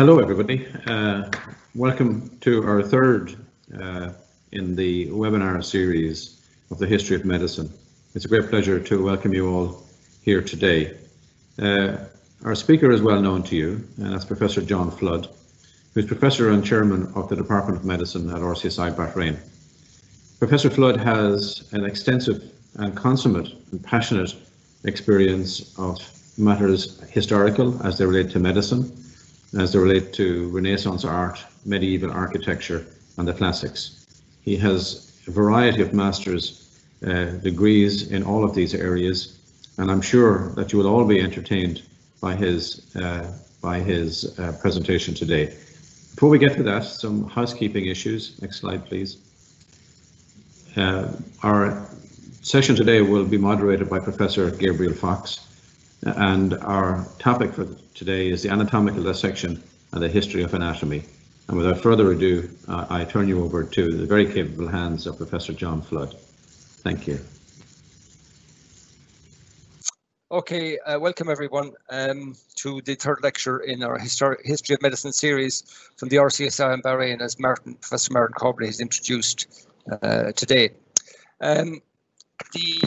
hello, everybody. Uh, welcome to our third uh, in the webinar series of the history of medicine. It's a great pleasure to welcome you all here today. Uh, our speaker is well known to you, and that's Professor John Flood, who's Professor and Chairman of the Department of Medicine at RCSI Bahrain. Professor Flood has an extensive and consummate and passionate experience of matters historical as they relate to medicine, as they relate to Renaissance art, medieval architecture, and the classics. He has a variety of master's uh, degrees in all of these areas, and I'm sure that you will all be entertained by his uh, by his uh, presentation today. Before we get to that, some housekeeping issues. Next slide, please. Uh, our session today will be moderated by Professor Gabriel Fox, and our topic for today is the anatomical dissection and the history of anatomy. And without further ado, uh, I turn you over to the very capable hands of Professor John Flood. Thank you. Okay, uh, welcome everyone um, to the third lecture in our History of Medicine series from the RCSI in Bahrain as Martin, Professor Martin Corbally has introduced uh, today. Um, the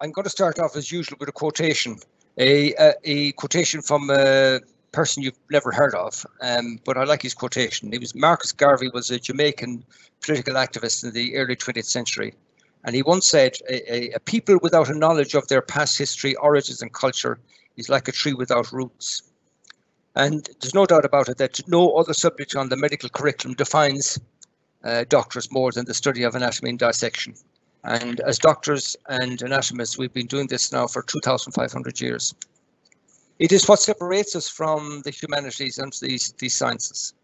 I'm going to start off as usual with a quotation, a, a, a quotation from a person you've never heard of, um, but I like his quotation. He was Marcus Garvey was a Jamaican political activist in the early 20th century, and he once said, a, a, people without a knowledge of their past history, origins, and culture is like a tree without roots. And there's no doubt about it that no other subject on the medical curriculum defines uh, doctors more than the study of anatomy and dissection. And as doctors and anatomists, we've been doing this now for 2,500 years. It is what separates us from the humanities and these, these sciences.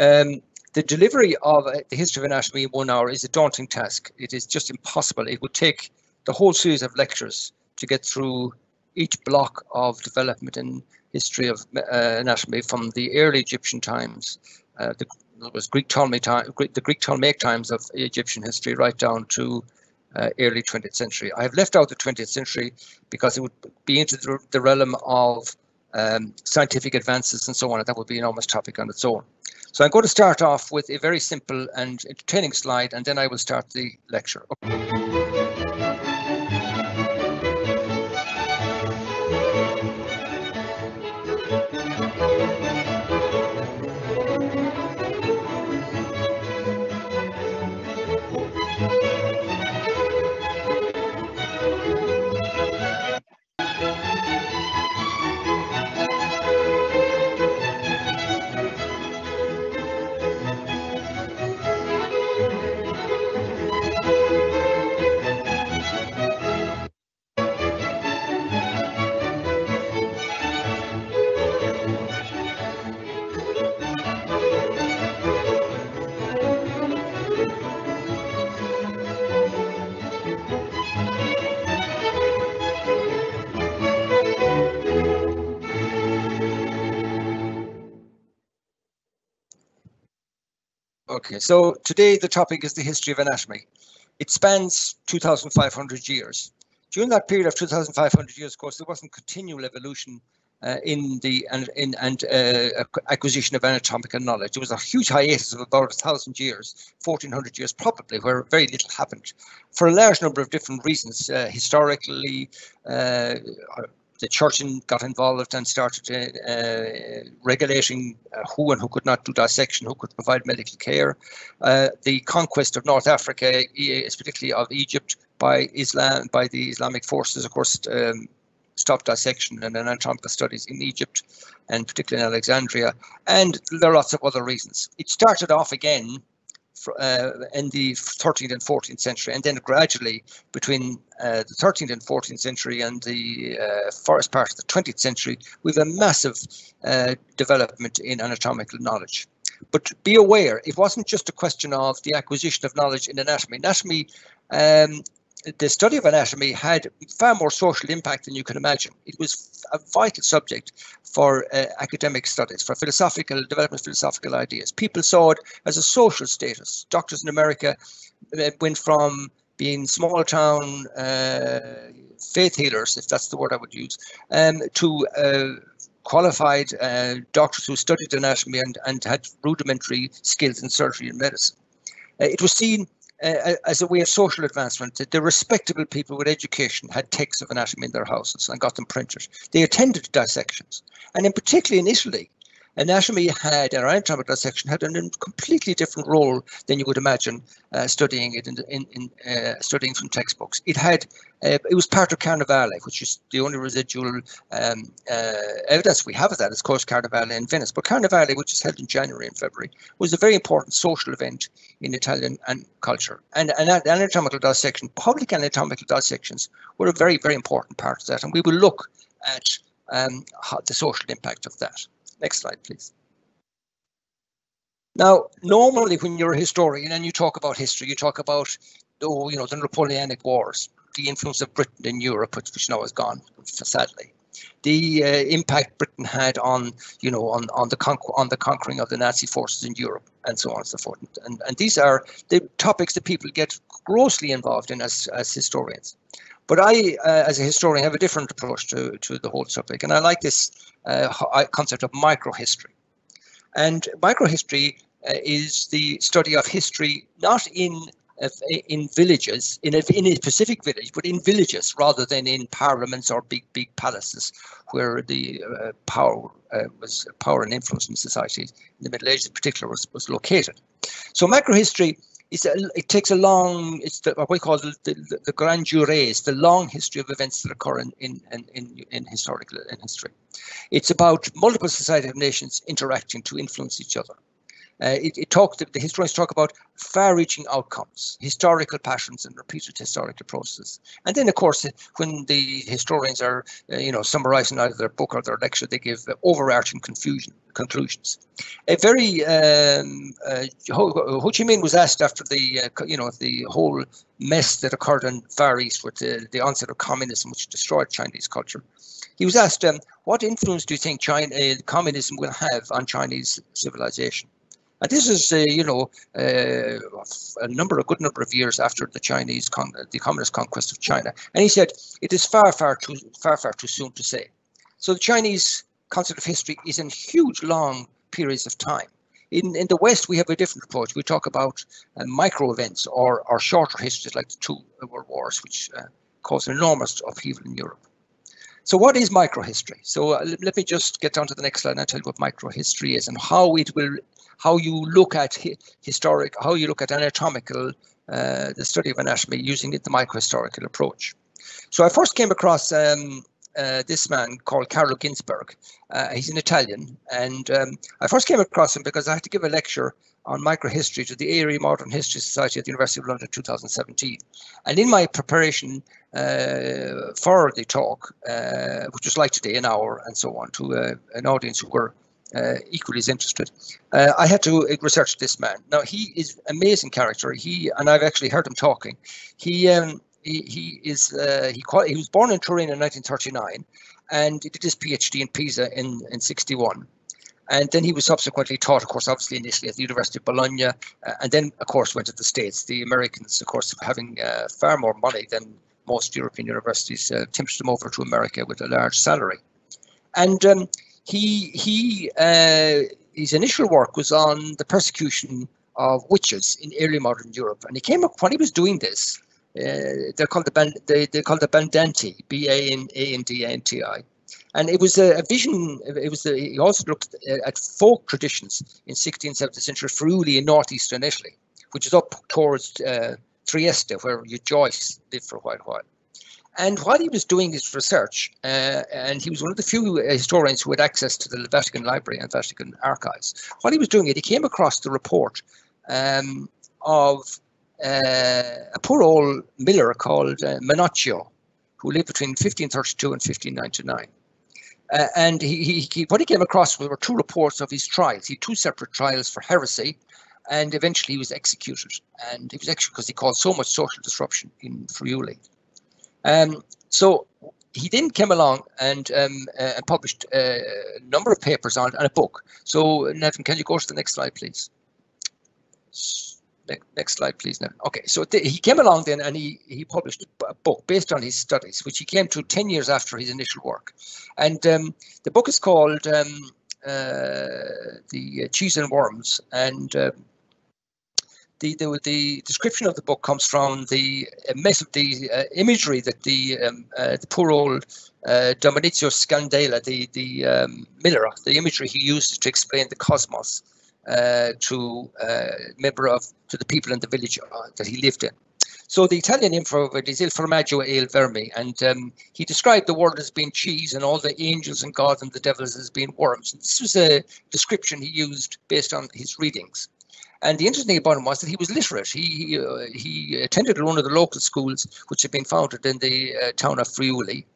Um, the delivery of uh, the history of anatomy in one hour is a daunting task. It is just impossible. It would take the whole series of lectures to get through each block of development in history of uh, anatomy from the early Egyptian times, uh, the was Greek Ptolemy time, the Greek Ptolemaic times of Egyptian history, right down to uh, early 20th century. I have left out the 20th century because it would be into the, the realm of um, scientific advances and so on, and that would be an enormous topic on its own. So I'm going to start off with a very simple and entertaining slide, and then I will start the lecture. Okay. Okay, so today the topic is the history of anatomy. It spans 2,500 years. During that period of 2,500 years, of course, there wasn't continual evolution uh, in the and in and uh, acquisition of anatomical knowledge. There was a huge hiatus of about a thousand years, 1400 years probably, where very little happened, for a large number of different reasons. Uh, historically, uh, the church got involved and started uh, regulating uh, who and who could not do dissection, who could provide medical care. Uh, the conquest of North Africa, particularly of Egypt, by Islam, by the Islamic forces, of course, um, stopped dissection and anatomical studies in Egypt, and particularly in Alexandria. And there are lots of other reasons. It started off again uh, in the 13th and 14th century, and then gradually between uh, the 13th and 14th century and the uh, first part of the 20th century, we've a massive uh, development in anatomical knowledge. But be aware, it wasn't just a question of the acquisition of knowledge in anatomy. Anatomy um, the study of anatomy had far more social impact than you can imagine. It was a vital subject for uh, academic studies, for philosophical development, philosophical ideas. People saw it as a social status. Doctors in America uh, went from being small town uh, faith healers, if that's the word I would use, um, to uh, qualified uh, doctors who studied anatomy and, and had rudimentary skills in surgery and medicine. Uh, it was seen uh, as a way of social advancement the respectable people with education had texts of anatomy in their houses and got them printed. They attended dissections. And in particularly in Italy, anatomy had, or anatomical dissection had a completely different role than you would imagine uh, studying it in, in, in uh, studying from textbooks. It had, uh, it was part of Carnevale, which is the only residual um, uh, evidence we have of that. Is, of course, Carnevale in Venice, but Carnevale, which is held in January and February, was a very important social event in Italian and culture. And, and anatomical dissection, public anatomical dissections, were a very, very important part of that. And we will look at um, the social impact of that. Next slide, please. Now, normally when you're a historian and you talk about history, you talk about, oh, you know, the Napoleonic Wars, the influence of Britain in Europe, which now is gone, sadly. The uh, impact Britain had on, you know, on on the on the conquering of the Nazi forces in Europe, and so on and so forth. And and these are the topics that people get grossly involved in as as historians. But I, uh, as a historian, have a different approach to, to the whole subject, and I like this uh, concept of microhistory. And microhistory uh, is the study of history not in in villages, in a, in a specific village, but in villages rather than in parliaments or big, big palaces where the uh, power uh, was power and influence in society in the Middle Ages in particular was, was located. So microhistory it's a, it takes a long, it's the, what we call the, the, the grand durées, the long history of events that occur in, in, in, in historical in history. It's about multiple society of nations interacting to influence each other. Uh, it, it talked, the historians talk about far-reaching outcomes, historical patterns and repeated historical processes. And then, of course, when the historians are, uh, you know, summarizing either their book or their lecture, they give uh, overarching confusion conclusions. A very um, uh, Ho, Ho, Chi Minh was asked after the, uh, you know, the whole mess that occurred in Far East with the, the onset of communism, which destroyed Chinese culture. He was asked, um, "What influence do you think China, uh, communism will have on Chinese civilization?" And this is, uh, you know, uh, a number, a good number of years after the Chinese, con- the communist conquest of China. And he said, it is far, far too, far, far too soon to say. So the Chinese concept of history is in huge, long periods of time. In, in the West, we have a different approach. We talk about uh, micro events or, or shorter histories like the two world wars, which uh, caused enormous upheaval in Europe. So what is microhistory? So uh, let me just get down to the next slide and I'll tell you what microhistory is and how it will how you look at hi historic, how you look at anatomical, uh, the study of anatomy using the microhistorical approach. So I first came across um, uh, this man called Carlo Ginzburg. Uh, he's an Italian, and um, I first came across him because I had to give a lecture on microhistory to the Early Modern History Society at the University of London 2017. And in my preparation for the talk, uh, which was like today, an hour and so on, to uh, an audience who were uh, equally as interested. Uh, I had to research this man. Now he is amazing character. He and I've actually heard him talking. He um, he, he is uh, he he was born in Turin in 1939, and he did his PhD in Pisa in in 61. And then he was subsequently taught, of course, obviously initially at the University of Bologna, uh, and then, of course, went to the States. The Americans, of course, having uh, far more money than most European universities, uh, tempted him over to America with a large salary. And um, he he uh, his initial work was on the persecution of witches in early modern Europe, and he came up when he was doing this. Uh, they're called the band, they they called the Benandanti, B A N A N D A N T I, and it was a, a vision. It was he also looked at folk traditions in 16th, 17th century Friuli in northeastern Italy, which is up towards uh, Trieste, where Joyce lived for a while. And while he was doing his research, uh, and he was one of the few historians who had access to the Vatican Library and Vatican archives, while he was doing it, he came across the report um, of uh, a poor old miller called uh, who lived between 1532 and 1599. Uh, and he, he, he, what he came across were two reports of his trials. He had two separate trials for heresy, and eventually he was executed. And he was executed because he caused so much social disruption in Friuli. Um, so he then came along and um, uh, published a number of papers on and a book. So Nevin, can you go to the next slide, please? next, slide, please. Now, okay. So he came along then, and he he published a book based on his studies, which he came to ten years after his initial work, and um, the book is called um, uh, "The Cheese and Worms," and uh, the, the, the description of the book comes from the uh, the uh, imagery that the um, uh, the poor old uh, Domenico Scandella, the the um, miller, the imagery he used to explain the cosmos uh, to uh, member of to the people in the village that he lived in. So the Italian name for it is Il Formaggio e il Verme, and um, he described the world as being cheese and all the angels and gods and the devils as being worms. And this was a description he used based on his readings. And the interesting thing about him was that he was literate. He uh, he attended one of the local schools, which had been founded in the uh, town of Friuli.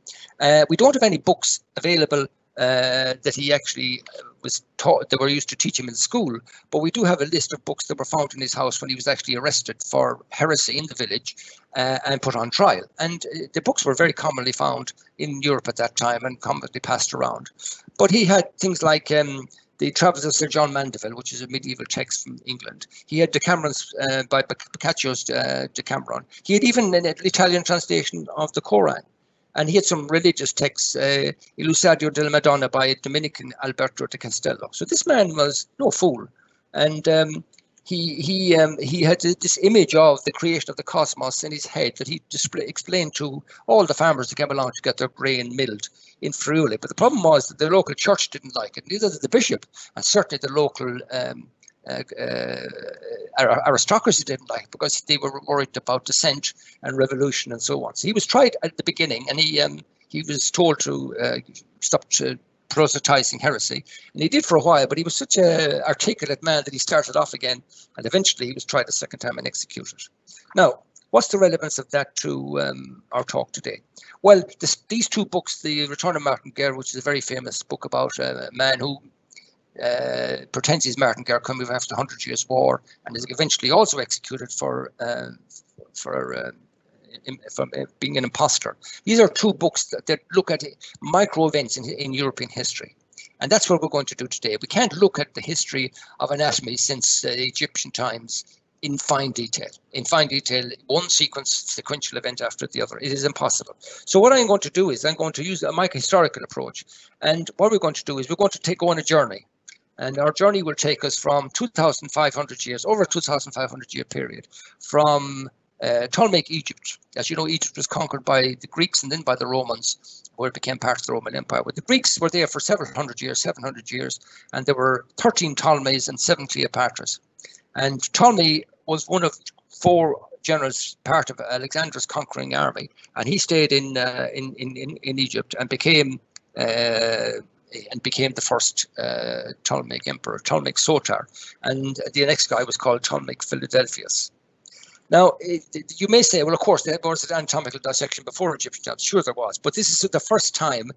Uh, we don't have any books available uh, that he actually uh, was taught that were used to teach him in school. But we do have a list of books that were found in his house when he was actually arrested for heresy in the village uh, and put on trial. And the books were very commonly found in Europe at that time and commonly passed around. But he had things like um, the Travels of Sir John Mandeville, which is a medieval text from England. He had Decameron's uh, by Boccaccio's uh, Decameron. He had even an Italian translation of the Koran. And he had some religious texts, uh, Illustradio della Madonna by Dominican Alberto de Castello. So this man was no fool. And um, he he um, he had this image of the creation of the cosmos in his head that he display, explained to all the farmers that came along to get their grain milled in Friuli. But the problem was that the local church didn't like it, neither did the bishop, and certainly the local um, uh, uh, aristocracy didn't like it because they were worried about dissent and revolution and so on. So he was tried at the beginning, and he um, he was told to uh, stop to proselytizing heresy. And he did for a while, but he was such an articulate man that he started off again, and eventually he was tried a second time and executed. Now, what's the relevance of that to um, our talk today? Well, this, these two books, The Return of Martin Guerre, which is a very famous book about a man who uh, pretends he's Martin Guerre coming after the Hundred Years' War and is eventually also executed for uh, for uh, from uh, being an imposter. These are two books that, that look at micro events in, in European history. And that's what we're going to do today. We can't look at the history of anatomy since uh, Egyptian times in fine detail. In fine detail, one sequence, sequential event after the other. It is impossible. So what I'm going to do is I'm going to use a microhistorical approach. And what we're going to do is we're going to take go on a journey. And our journey will take us from 2,500 years, over a 2,500 year period, from uh, Ptolemaic Egypt. As you know, Egypt was conquered by the Greeks and then by the Romans, where it became part of the Roman Empire. But the Greeks were there for several hundred years, 700 years, and there were 13 Ptolemies and seven Cleopatras. And Ptolemy was one of four generals, part of Alexander's conquering army, and he stayed in uh, in, in, in Egypt and became uh, and became the first uh, Ptolemaic emperor, Ptolemaic Soter, and the next guy was called Ptolemaic Philadelphus. Now, it, you may say, well, of course, there was an anatomical dissection before Egyptian times. Sure, there was, but this is the first time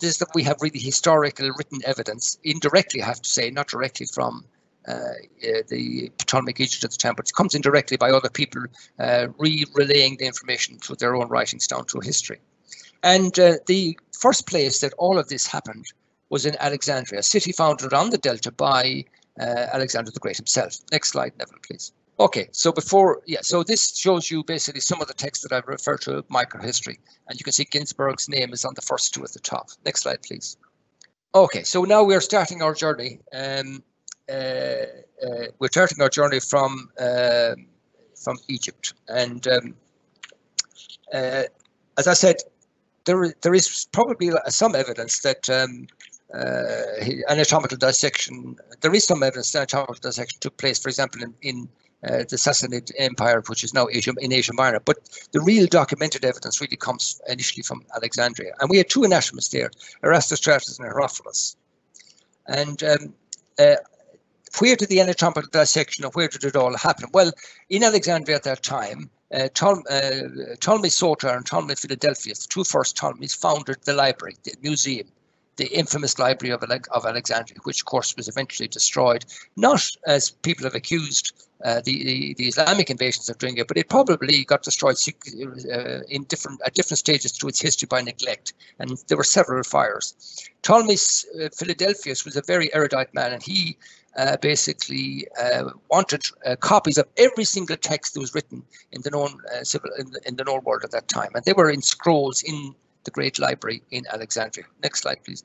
this that we have really historical written evidence, indirectly, I have to say, not directly from uh, uh, the Ptolemaic Egypt at the time, but it comes indirectly by other people uh, re-relaying the information through their own writings down through history. And uh, the first place that all of this happened was in Alexandria, a city founded on the Delta by uh, Alexander the Great himself. Next slide, Neville, please. Okay, so before, yeah, so this shows you basically some of the text that I've referred to microhistory. And you can see Ginzburg's name is on the first two at the top. Next slide, please. Okay, so now we're starting our journey. Um, uh, uh, we're starting our journey from uh, from Egypt. And um, uh, as I said, there, there is probably some evidence that um, uh, anatomical dissection, there is some evidence that anatomical dissection took place, for example, in, in uh, the Sassanid Empire, which is now Asia, in Asia Minor. But the real documented evidence really comes initially from Alexandria. And we had two anatomists there, Erasistratus and Herophilus. And um, uh, where did the anatomical dissection or where did it all happen? Well, in Alexandria at that time, uh, Ptolemy, uh, Ptolemy Soter and Ptolemy Philadelphus, the two first Ptolemies, founded the library, the museum, the infamous Library of, of Alexandria, which of course was eventually destroyed, not as people have accused uh, the, the, the Islamic invasions of doing it, but it probably got destroyed uh, in different at different stages through its history by neglect, and there were several fires. Ptolemy uh, Philadelphus was a very erudite man, and he uh, basically uh, wanted uh, copies of every single text that was written in the known civil in the, in the known world at that time, and they were in scrolls in the Great Library in Alexandria. Next slide, please.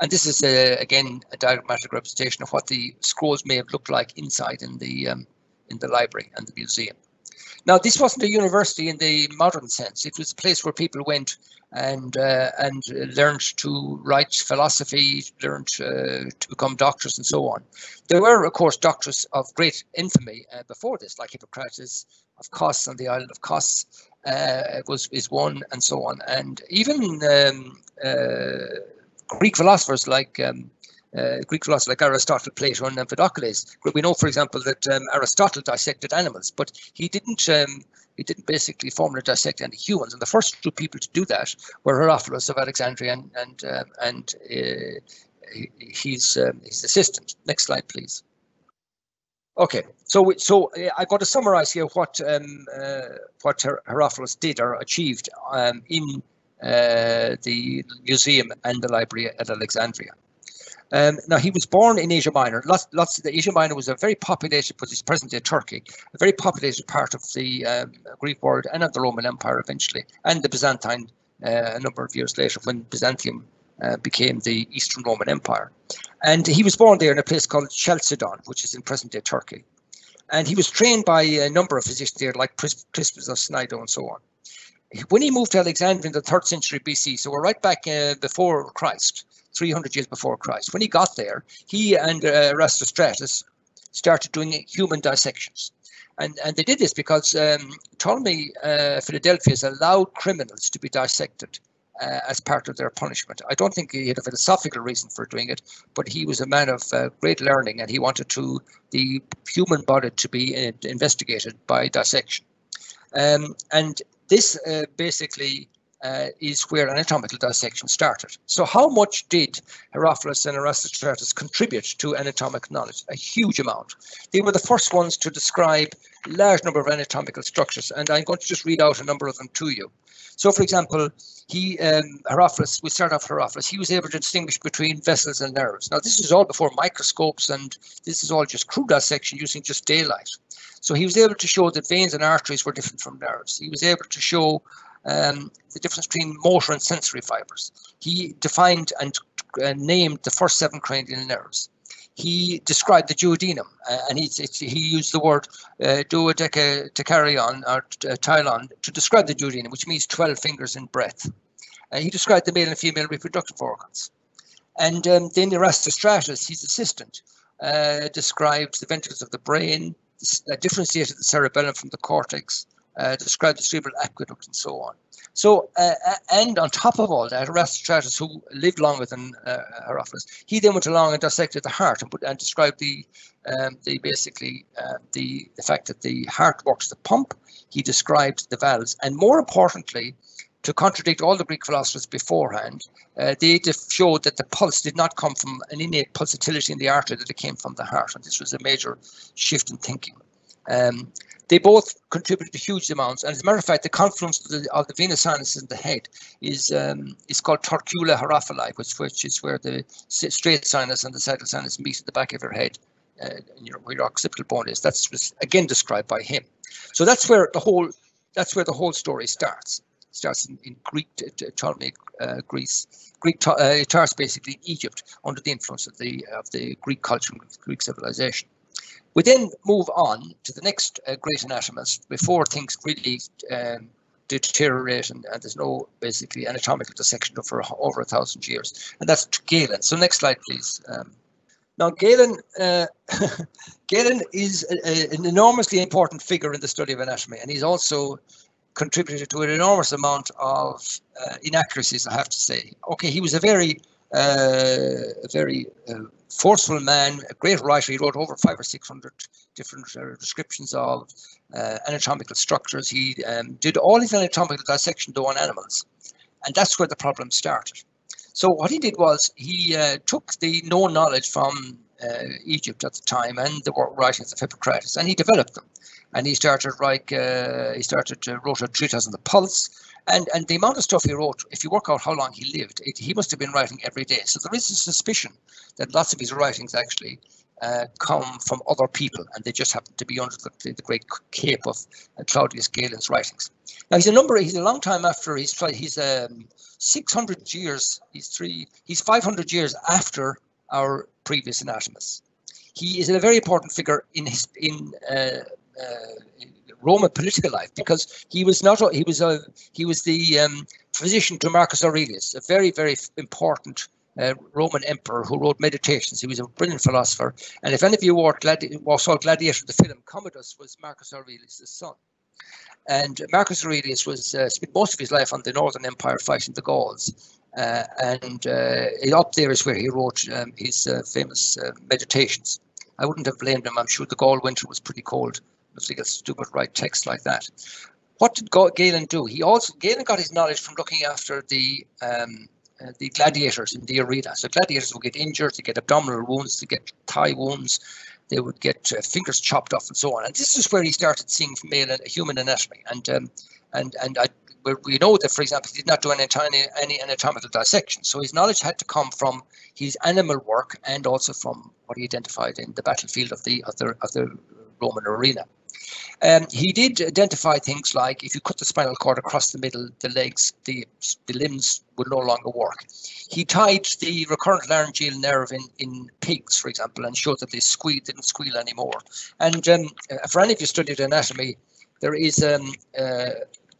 And this is uh, again a diagrammatic representation of what the scrolls may have looked like inside in the um, in the library and the museum. Now, this wasn't a university in the modern sense. It was a place where people went and uh, and learned to write philosophy, learned uh, to become doctors, and so on. There were, of course, doctors of great infamy uh, before this, like Hippocrates of Kos on the island of Kos uh, was is one, and so on. And even um, uh, Greek philosophers like um, uh, Greek philosophers like Aristotle, Plato, and Empedocles. We know, for example, that um, Aristotle dissected animals, but he didn't. Um, he didn't basically formally dissect any humans, and the first two people to do that were Herophilus of Alexandria and and um, and uh, his um, his assistant. Next slide, please. Okay, so so uh, I'm going to summarize here what um, uh, what Her Herophilus did or achieved um, in uh, the museum and the library at Alexandria. Um, now he was born in Asia Minor. Lots, lots. The Asia Minor was a very populated, which is present-day Turkey, a very populated part of the um, Greek world and of the Roman Empire eventually, and the Byzantine uh, a number of years later when Byzantium uh, became the Eastern Roman Empire. And he was born there in a place called Chalcedon, which is in present-day Turkey. And he was trained by a number of physicians there, like Crispus of Cnido and so on. When he moved to Alexandria in the third century BC, so we're right back uh, before Christ, 300 years before Christ. When he got there, he and uh, Erasistratus started doing human dissections. And, and they did this because um, Ptolemy uh, allowed criminals to be dissected uh, as part of their punishment. I don't think he had a philosophical reason for doing it, but he was a man of uh, great learning and he wanted to the human body to be uh, investigated by dissection. Um, and this uh, basically uh, is where anatomical dissection started. So how much did Herophilus and Erasistratus contribute to anatomic knowledge? A huge amount. They were the first ones to describe a large number of anatomical structures, and I'm going to just read out a number of them to you. So, for example, he um, Herophilus, we start off Herophilus, he was able to distinguish between vessels and nerves. Now, this is all before microscopes, and this is all just crude dissection using just daylight. So he was able to show that veins and arteries were different from nerves. He was able to show um, the difference between motor and sensory fibers. He defined and uh, named the first seven cranial nerves. He described the duodenum, uh, and he, he used the word uh, duodecacarion or uh, tylon to describe the duodenum, which means 12 fingers in breadth. Uh, he described the male and female reproductive organs. And um, then Erasistratus, his assistant, uh, described the ventricles of the brain, differentiated the cerebellum from the cortex, uh, described the cerebral aqueduct and so on. So, uh, uh and on top of all that, Erasistratus, who lived longer than uh, Herophilus, he then went along and dissected the heart and, put, and described the, um, the basically uh, the the fact that the heart works the pump. He described the valves, and more importantly, to contradict all the Greek philosophers beforehand, uh, they showed that the pulse did not come from an innate pulsatility in the artery, that it came from the heart. And this was a major shift in thinking. Um, they both contributed huge amounts. And as a matter of fact, the confluence of the, of the venous sinuses in the head is um, is called torcula Herophili, which, which is where the straight sinus and the sagittal sinus meet at the back of your head, uh, your, where your occipital bone is. That's again described by him. So that's where the whole that's where the whole story starts. It starts in, in Greek Ptolemaic uh, Greece. Greek uh, it starts basically in Egypt under the influence of the of the Greek culture Greek civilization. We then move on to the next uh, great anatomist before things really um, deteriorate and, and, there's no basically anatomical dissection for over a thousand years, and that's Galen. So next slide, please. Um, now, Galen, uh, Galen is a, a, an enormously important figure in the study of anatomy, and he's also contributed to an enormous amount of uh, inaccuracies, I have to say. Okay, he was a very, a very uh, forceful man, a great writer. He wrote over five or six hundred different uh, descriptions of uh, anatomical structures. He um, did all his anatomical dissection though on animals, and that's where the problem started. So what he did was he uh, took the known knowledge from uh, Egypt at the time and the writings of Hippocrates, and he developed them. And he started like uh, he started uh, wrote a treatise on the pulse, and and the amount of stuff he wrote. If you work out how long he lived, it, he must have been writing every day. So there is a suspicion that lots of his writings actually uh, come from other people, and they just happen to be under the, the great cape of uh, Claudius Galen's writings. Now he's a number. He's a long time after. He's he's um, 600 years. He's three. He's 500 years after our previous anatomists. He is a very important figure in his in uh, uh, Roman political life because he was not he was a he was the um, physician to Marcus Aurelius, a very very important uh, Roman emperor who wrote Meditations. He was a brilliant philosopher, and if any of you Gladi- saw Gladiator, the film, Commodus was Marcus Aurelius' son. And Marcus Aurelius was uh, spent most of his life on the Northern Empire fighting the Gauls. Uh, and uh, up there is where he wrote um, his uh, famous uh, meditations. I wouldn't have blamed him. I'm sure the Gaul winter was pretty cold they get stupid write text like that. What did Galen do? He also Galen got his knowledge from looking after the um, uh, the gladiators in the arena. So gladiators would get injured, they get abdominal wounds, they get thigh wounds, they would get uh, fingers chopped off, and so on. And this is where he started seeing male and human anatomy. And um, and and I, we know that, for example, he did not do any, any anatomical dissection. So his knowledge had to come from his animal work and also from what he identified in the battlefield of the of the, of the Roman arena. Um, he did identify things like if you cut the spinal cord across the middle, the legs, the, the limbs would no longer work. He tied the recurrent laryngeal nerve in, in pigs, for example, and showed that they squeal, didn't squeal anymore. And um, uh, for any of you studied anatomy, there is um, uh,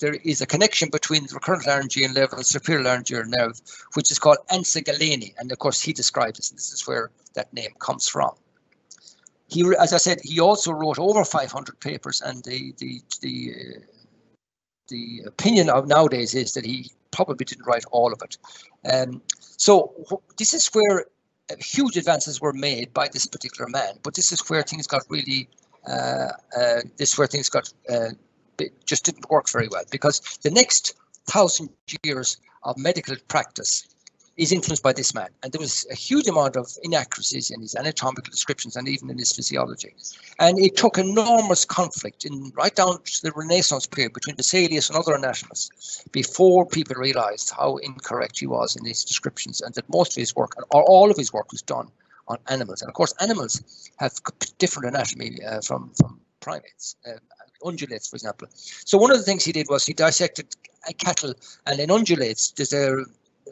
there is a connection between the recurrent laryngeal nerve and superior laryngeal nerve, which is called ansa galeni. And of course, he described this, and this is where that name comes from. He, as I said, he also wrote over 500 papers, and the the the uh, the opinion of nowadays is that he probably didn't write all of it. Um, so this is where uh, huge advances were made by this particular man, but this is where things got really, uh, uh, this is where things got uh, just didn't work very well because the next thousand years of medical practice is influenced by this man. And there was a huge amount of inaccuracies in his anatomical descriptions and even in his physiology. And it took enormous conflict in right down to the Renaissance period between Vesalius and other anatomists before people realized how incorrect he was in his descriptions and that most of his work, or all of his work, was done on animals. And of course, animals have different anatomy uh, from, from primates. Uh, ungulates, for example. So one of the things he did was he dissected a cattle, and in ungulates, there's a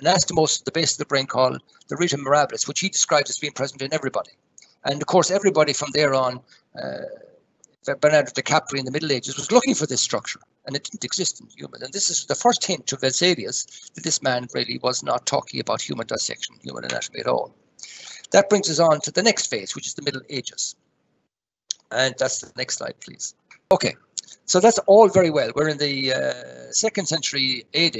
anastomose at the base of the brain called the rete mirabilis, which he describes as being present in everybody. And of course, everybody from there on, uh, Bernardo de Capri in the Middle Ages was looking for this structure, and it didn't exist in humans. And this is the first hint to Vesalius that this man really was not talking about human dissection, human anatomy at all. That brings us on to the next phase, which is the Middle Ages. And that's the next slide, please. Okay, so that's all very well. We're in the uh, second century AD,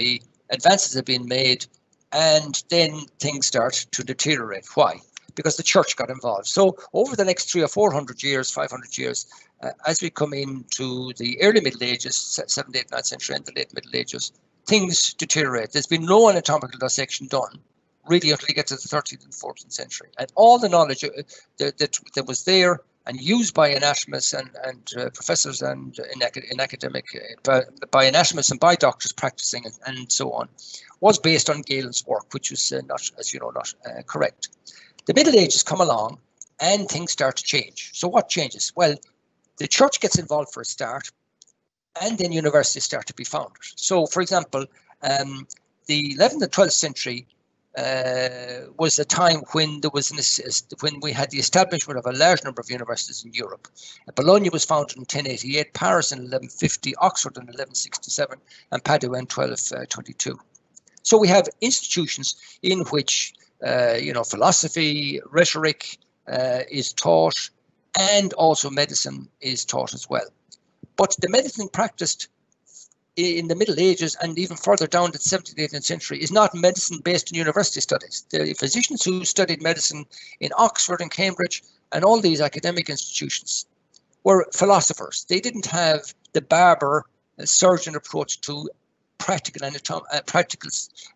advances have been made and then things start to deteriorate. Why? Because the church got involved. So over the next three or four hundred years, five hundred years, uh, as we come into the early Middle Ages, seventh, eighth, ninth century, and the late Middle Ages, things deteriorate. There's been no anatomical dissection done really until you get to the 13th and 14th century. And all the knowledge uh, that, that, that was there and used by anatomists and, and uh, professors and in, in academic, by, by, anatomists and by doctors practicing and, and, so on, was based on Galen's work, which was uh, not, as you know, not uh, correct. The Middle Ages come along and things start to change. So what changes? Well, the church gets involved for a start, and then universities start to be founded. So, for example, um, the 11th and 12th century uh, was a time when there was an, when we had the establishment of a large number of universities in Europe. Bologna was founded in 1088, Paris in 1150, Oxford in 1167, and Padua in 1222. So we have institutions in which uh, you know philosophy, rhetoric uh, is taught, and also medicine is taught as well. But the medicine practiced in the Middle Ages and even further down to the 17th, 18th century is not medicine based on university studies. The physicians who studied medicine in Oxford and Cambridge and all these academic institutions were philosophers. They didn't have the barber surgeon approach to practical anatom- uh, practical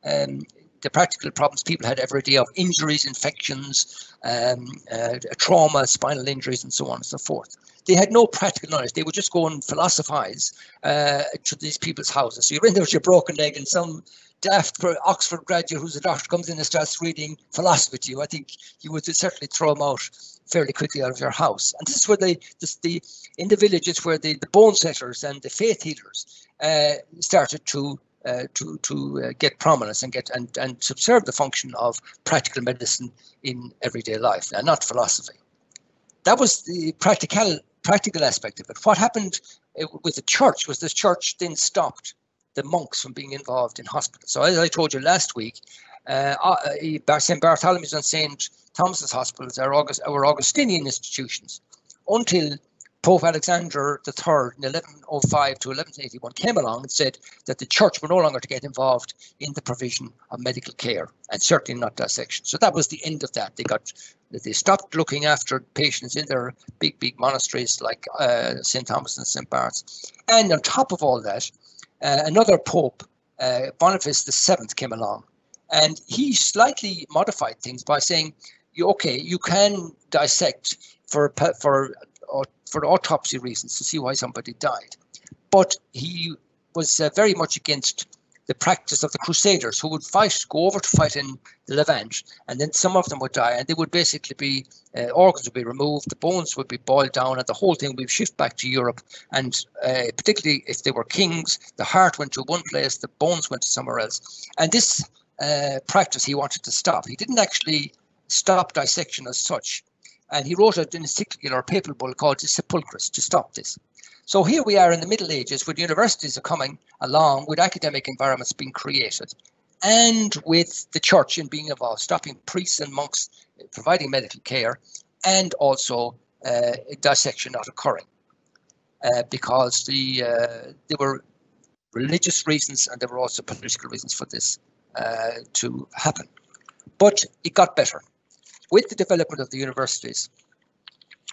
um, the practical problems people had every day of injuries, infections, um, uh, trauma, spinal injuries, and so on and so forth. They had no practical knowledge. They would just go and philosophize uh, to these people's houses. So you're in there with your broken leg, and some daft Oxford graduate who's a doctor comes in and starts reading philosophy to you. I think you would certainly throw him out fairly quickly out of your house. And this is where they, this, the in the villages where the, the bone setters and the faith healers uh, started to uh, to to uh, get prominence and get and and subserve the function of practical medicine in everyday life, and not philosophy. That was the practical practical aspect of it. What happened uh, with the church was the church then stopped the monks from being involved in hospitals. So as I told you last week, uh, uh St. Bartholomew's and St. Thomas's hospitals are, August, are Augustinian institutions until Pope Alexander III in 1105 to 1181 came along and said that the church were no longer to get involved in the provision of medical care and certainly not dissection. So that was the end of that. They got they stopped looking after patients in their big big monasteries like uh, St Thomas and St Bart's. And on top of all that, uh, another pope, uh, Boniface VII, came along, and he slightly modified things by saying, okay? You can dissect for for for autopsy reasons to see why somebody died. But he was uh, very much against the practice of the Crusaders who would fight, go over to fight in the Levant, and then some of them would die, and they would basically be uh, organs would be removed, the bones would be boiled down, and the whole thing would be shipped back to Europe. And uh, particularly if they were kings, the heart went to one place, the bones went to somewhere else. And this uh, practice he wanted to stop. He didn't actually stop dissection as such, and he wrote an encyclical or papal bull called the Sepulchris to stop this. So here we are in the Middle Ages, where universities are coming along with academic environments being created, and with the church in being involved, stopping priests and monks providing medical care, and also uh, dissection not occurring, uh, because the uh, there were religious reasons and there were also political reasons for this uh, to happen. But it got better with the development of the universities,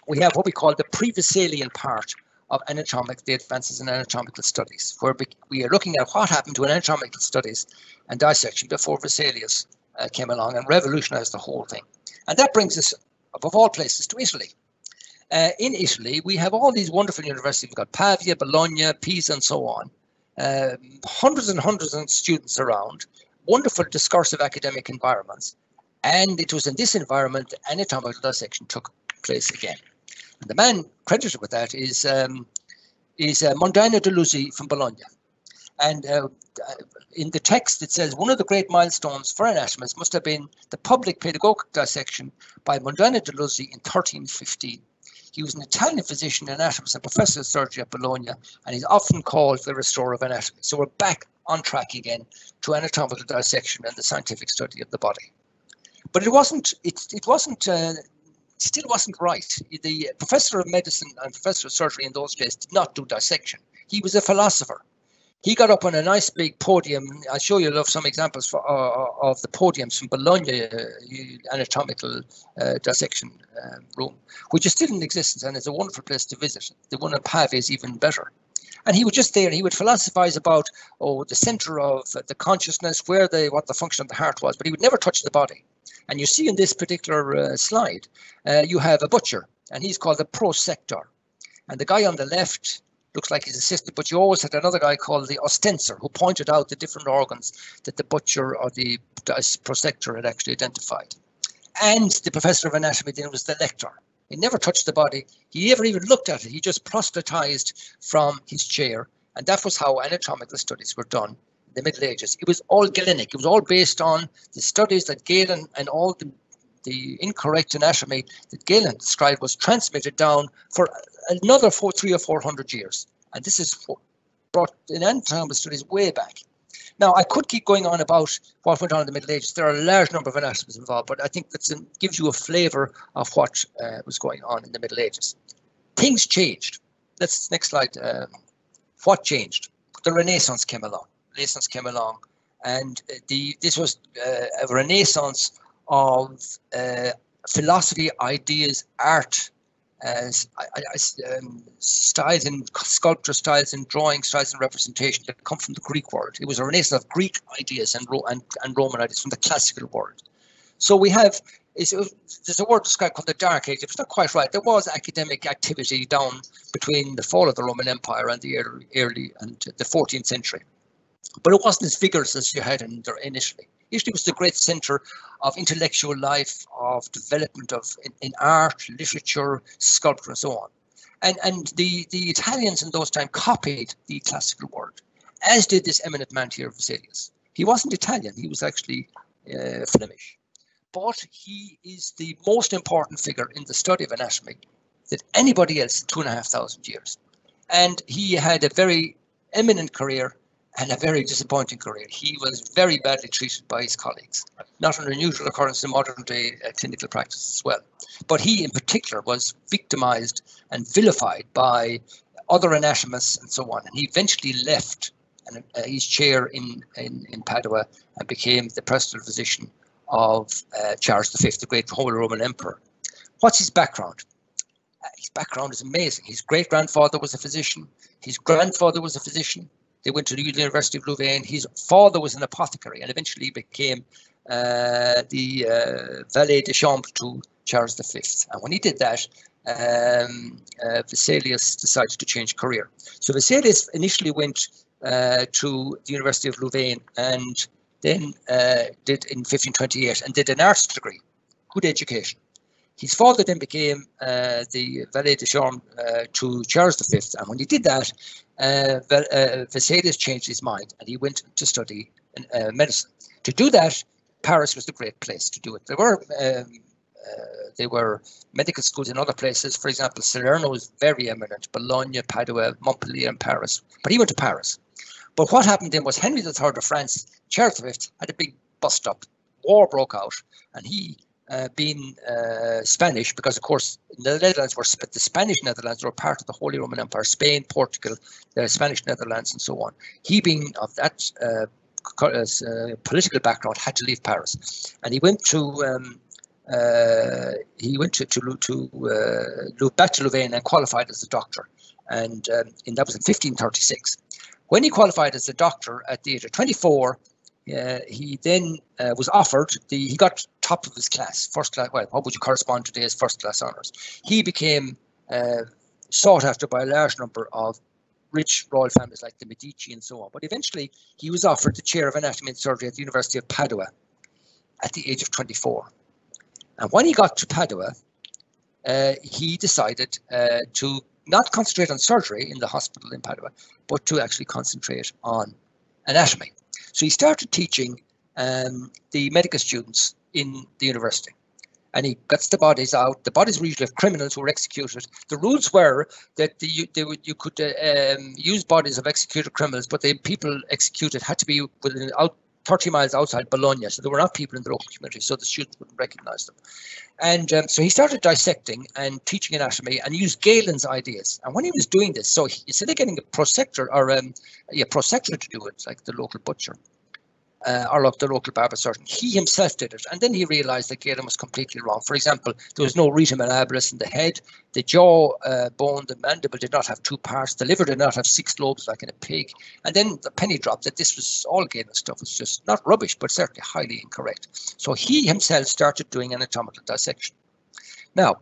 we have what we call the pre-Vesalian part of anatomic, the advances in anatomical studies, where we are looking at what happened to anatomical studies and dissection before Vesalius uh, came along and revolutionized the whole thing. And that brings us, above all places, to Italy. Uh, in Italy, we have all these wonderful universities. We've got Pavia, Bologna, Pisa, and so on. Uh, hundreds and hundreds of students around, wonderful discursive academic environments. And it was in this environment that anatomical dissection took place again. And the man credited with that is um, is uh, Mondino de Luzzi from Bologna. And uh, in the text, it says one of the great milestones for anatomists must have been the public pedagogic dissection by Mondino de Luzzi in 1315. He was an Italian physician, and anatomist, and professor of surgery at Bologna, and he's often called the restorer of anatomy. So we're back on track again to anatomical dissection and the scientific study of the body but it wasn't. It it wasn't. Uh, still wasn't right. The professor of medicine and professor of surgery in those days did not do dissection. He was a philosopher. He got up on a nice big podium. I'll show you love some examples for, uh, of the podiums from Bologna uh, anatomical uh, dissection uh, room, which is still in existence and is a wonderful place to visit. The one in Pavia is even better. And he would just there, he would philosophize about oh the center of the consciousness, where the what the function of the heart was, but he would never touch the body. And you see in this particular uh, slide, uh, you have a butcher, and he's called the prosector. And the guy on the left looks like his assistant, but you always had another guy called the ostensor who pointed out the different organs that the butcher or the prosector had actually identified. And the professor of anatomy then was the lector. He never touched the body. He never even looked at it. He just proselytized from his chair. And that was how anatomical studies were done the Middle Ages. It was all Galenic. It was all based on the studies that Galen and all the, the incorrect anatomy that Galen described was transmitted down for another four, three or four hundred years. And this is brought in anatomical studies way back. Now, I could keep going on about what went on in the Middle Ages. There are a large number of anatomists involved, but I think that gives you a flavour of what uh, was going on in the Middle Ages. Things changed. Let's next slide. Um, what changed? The Renaissance came along. Renaissance came along, and the this was uh, a renaissance of uh, philosophy, ideas, art, as um, styles and sculpture styles and drawing styles and representation that come from the Greek world. It was a renaissance of Greek ideas and, and, and Roman ideas from the classical world. So we have there's a word described called the Dark Age. It's not quite right. There was academic activity down between the fall of the Roman Empire and the early, early and the 14th century, but it wasn't as vigorous as you had in there initially. Usually, it was the great centre of intellectual life, of development of in, in art, literature, sculpture, and so on. And and the the Italians in those times copied the classical world, as did this eminent man here, Vesalius. He wasn't Italian; he was actually uh, Flemish but he is the most important figure in the study of anatomy that anybody else in two and a half thousand years. And he had a very eminent career and a very disappointing career. He was very badly treated by his colleagues, not an unusual occurrence in modern day uh, clinical practice as well. But he, in particular, was victimized and vilified by other anatomists and so on. And he eventually left uh, his chair in, in, in Padua and became the personal physician of uh, Charles V, the great Holy Roman Emperor. What's his background? Uh, his background is amazing. His great grandfather was a physician. His grandfather was a physician. They went to the University of Louvain. His father was an apothecary and eventually became uh, the uh, valet de chambre to Charles V. And when he did that, um, uh, Vesalius decided to change career. So Vesalius initially went uh, to the University of Louvain and then uh, did in 1528 and did an arts degree, good education. His father then became uh, the valet de chambre to Charles V, and when he did that, uh, uh Vesalius changed his mind and he went to study uh, medicine. To do that, Paris was the great place to do it. There were um, uh, there were medical schools in other places. For example, Salerno was very eminent, Bologna, Padua, Montpellier, and Paris. But he went to Paris. But what happened then was Henry III of France, Charles V, had a big bust up. War broke out, and he, uh, being uh, Spanish, because of course the Netherlands were the Spanish Netherlands were part of the Holy Roman Empire, Spain, Portugal, the Spanish Netherlands, and so on. He, being of that uh, uh political background, had to leave Paris, and he went to um, uh, he went to to, to uh, back to Louvain and qualified as a doctor, and, um, and that was in 1536. When he qualified as a doctor at the age of 24, uh, he then uh, was offered the he got top of his class first class well what would you correspond today as first class honors he became uh, sought after by a large number of rich royal families like the medici and so on. But eventually he was offered the chair of anatomy and surgery at the university of padua at the age of 24 and when he got to padua uh, he decided uh, to not concentrate on surgery in the hospital in Padua, but to actually concentrate on anatomy. So he started teaching um, the medical students in the university. And he gets the bodies out. The bodies were usually of criminals who were executed. The rules were that the, you, they would, you could uh, um, use bodies of executed criminals, but the people executed had to be within out 30 miles outside Bologna, so there were not people in the local community, so the students wouldn't recognize them. And um, so he started dissecting and teaching anatomy and used Galen's ideas. And when he was doing this, so he, instead of getting a prosector or um, a prosector to do it, like the local butcher, uh, or like the local barber surgeon. He himself did it, and then he realised that Galen was completely wrong. For example, there was no rete mirabilis in the head. The jaw uh, bone, the mandible, did not have two parts. The liver did not have six lobes like in a pig. And then the penny dropped that this was all Galen stuff. was just not rubbish, but certainly highly incorrect. So he himself started doing anatomical dissection. Now,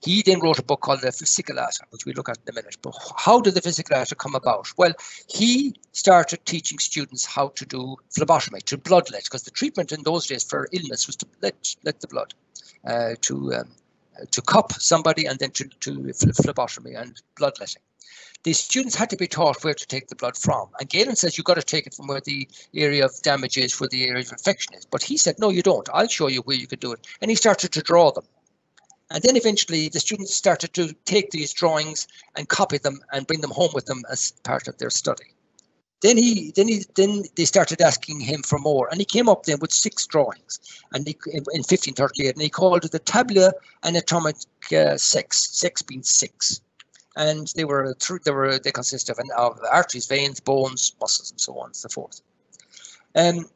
he then wrote a book called the Fasciculata, which we'll look at in a minute. But how did the Fasciculata come about? Well, he started teaching students how to do phlebotomy, to bloodlet, because the treatment in those days for illness was to let, let the blood, uh, to um, to cup somebody and then to, to phlebotomy and bloodletting. The students had to be taught where to take the blood from. And Galen says you've got to take it from where the area of damage is, where the area of infection is. But he said, no, you don't. I'll show you where you could do it. And he started to draw them. And then eventually the students started to take these drawings and copy them and bring them home with them as part of their study. Then he, then he, then they started asking him for more, and he came up then with six drawings, and he, in 1538, and he called it the Tabula Anatomica uh, Six, six being six, and they were through, they were they consist of, of arteries, veins, bones, muscles, and so on and so forth. Um,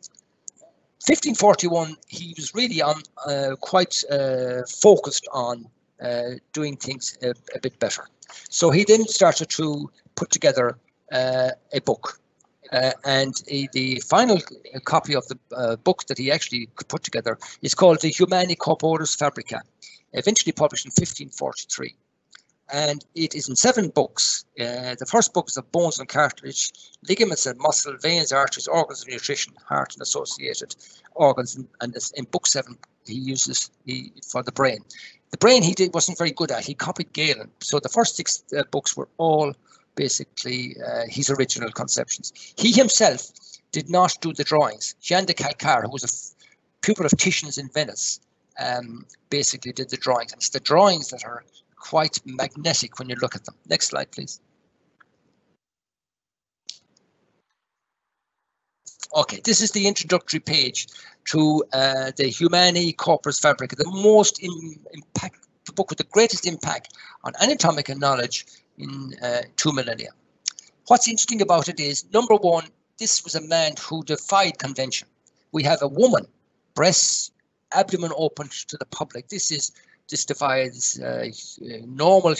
1541, he was really on uh, quite uh, focused on uh, doing things a, a, bit better. So he then started to put together uh, a book. Uh, and a, the final copy of the uh, book that he actually put together is called the Humani Corporis Fabrica, eventually published in 1543 and it is in seven books. Uh, the first book is of bones and cartilage, ligaments and muscle, veins, arteries, organs of nutrition, heart and associated organs. And, in book seven, he uses he, for the brain. The brain he did wasn't very good at. He copied Galen. So the first six uh, books were all basically uh, his original conceptions. He himself did not do the drawings. Jean de Calcar, who was a pupil of Titian's in Venice, um, basically did the drawings. And it's the drawings that are quite magnetic when you look at them. Next slide, please. Okay, this is the introductory page to uh, the Humani Corporis Fabrica, the most impact, the book with the greatest impact on anatomical knowledge in uh, two millennia. What's interesting about it is, number one, this was a man who defied convention. We have a woman, breasts, abdomen opened to the public. This is this defies uh, normal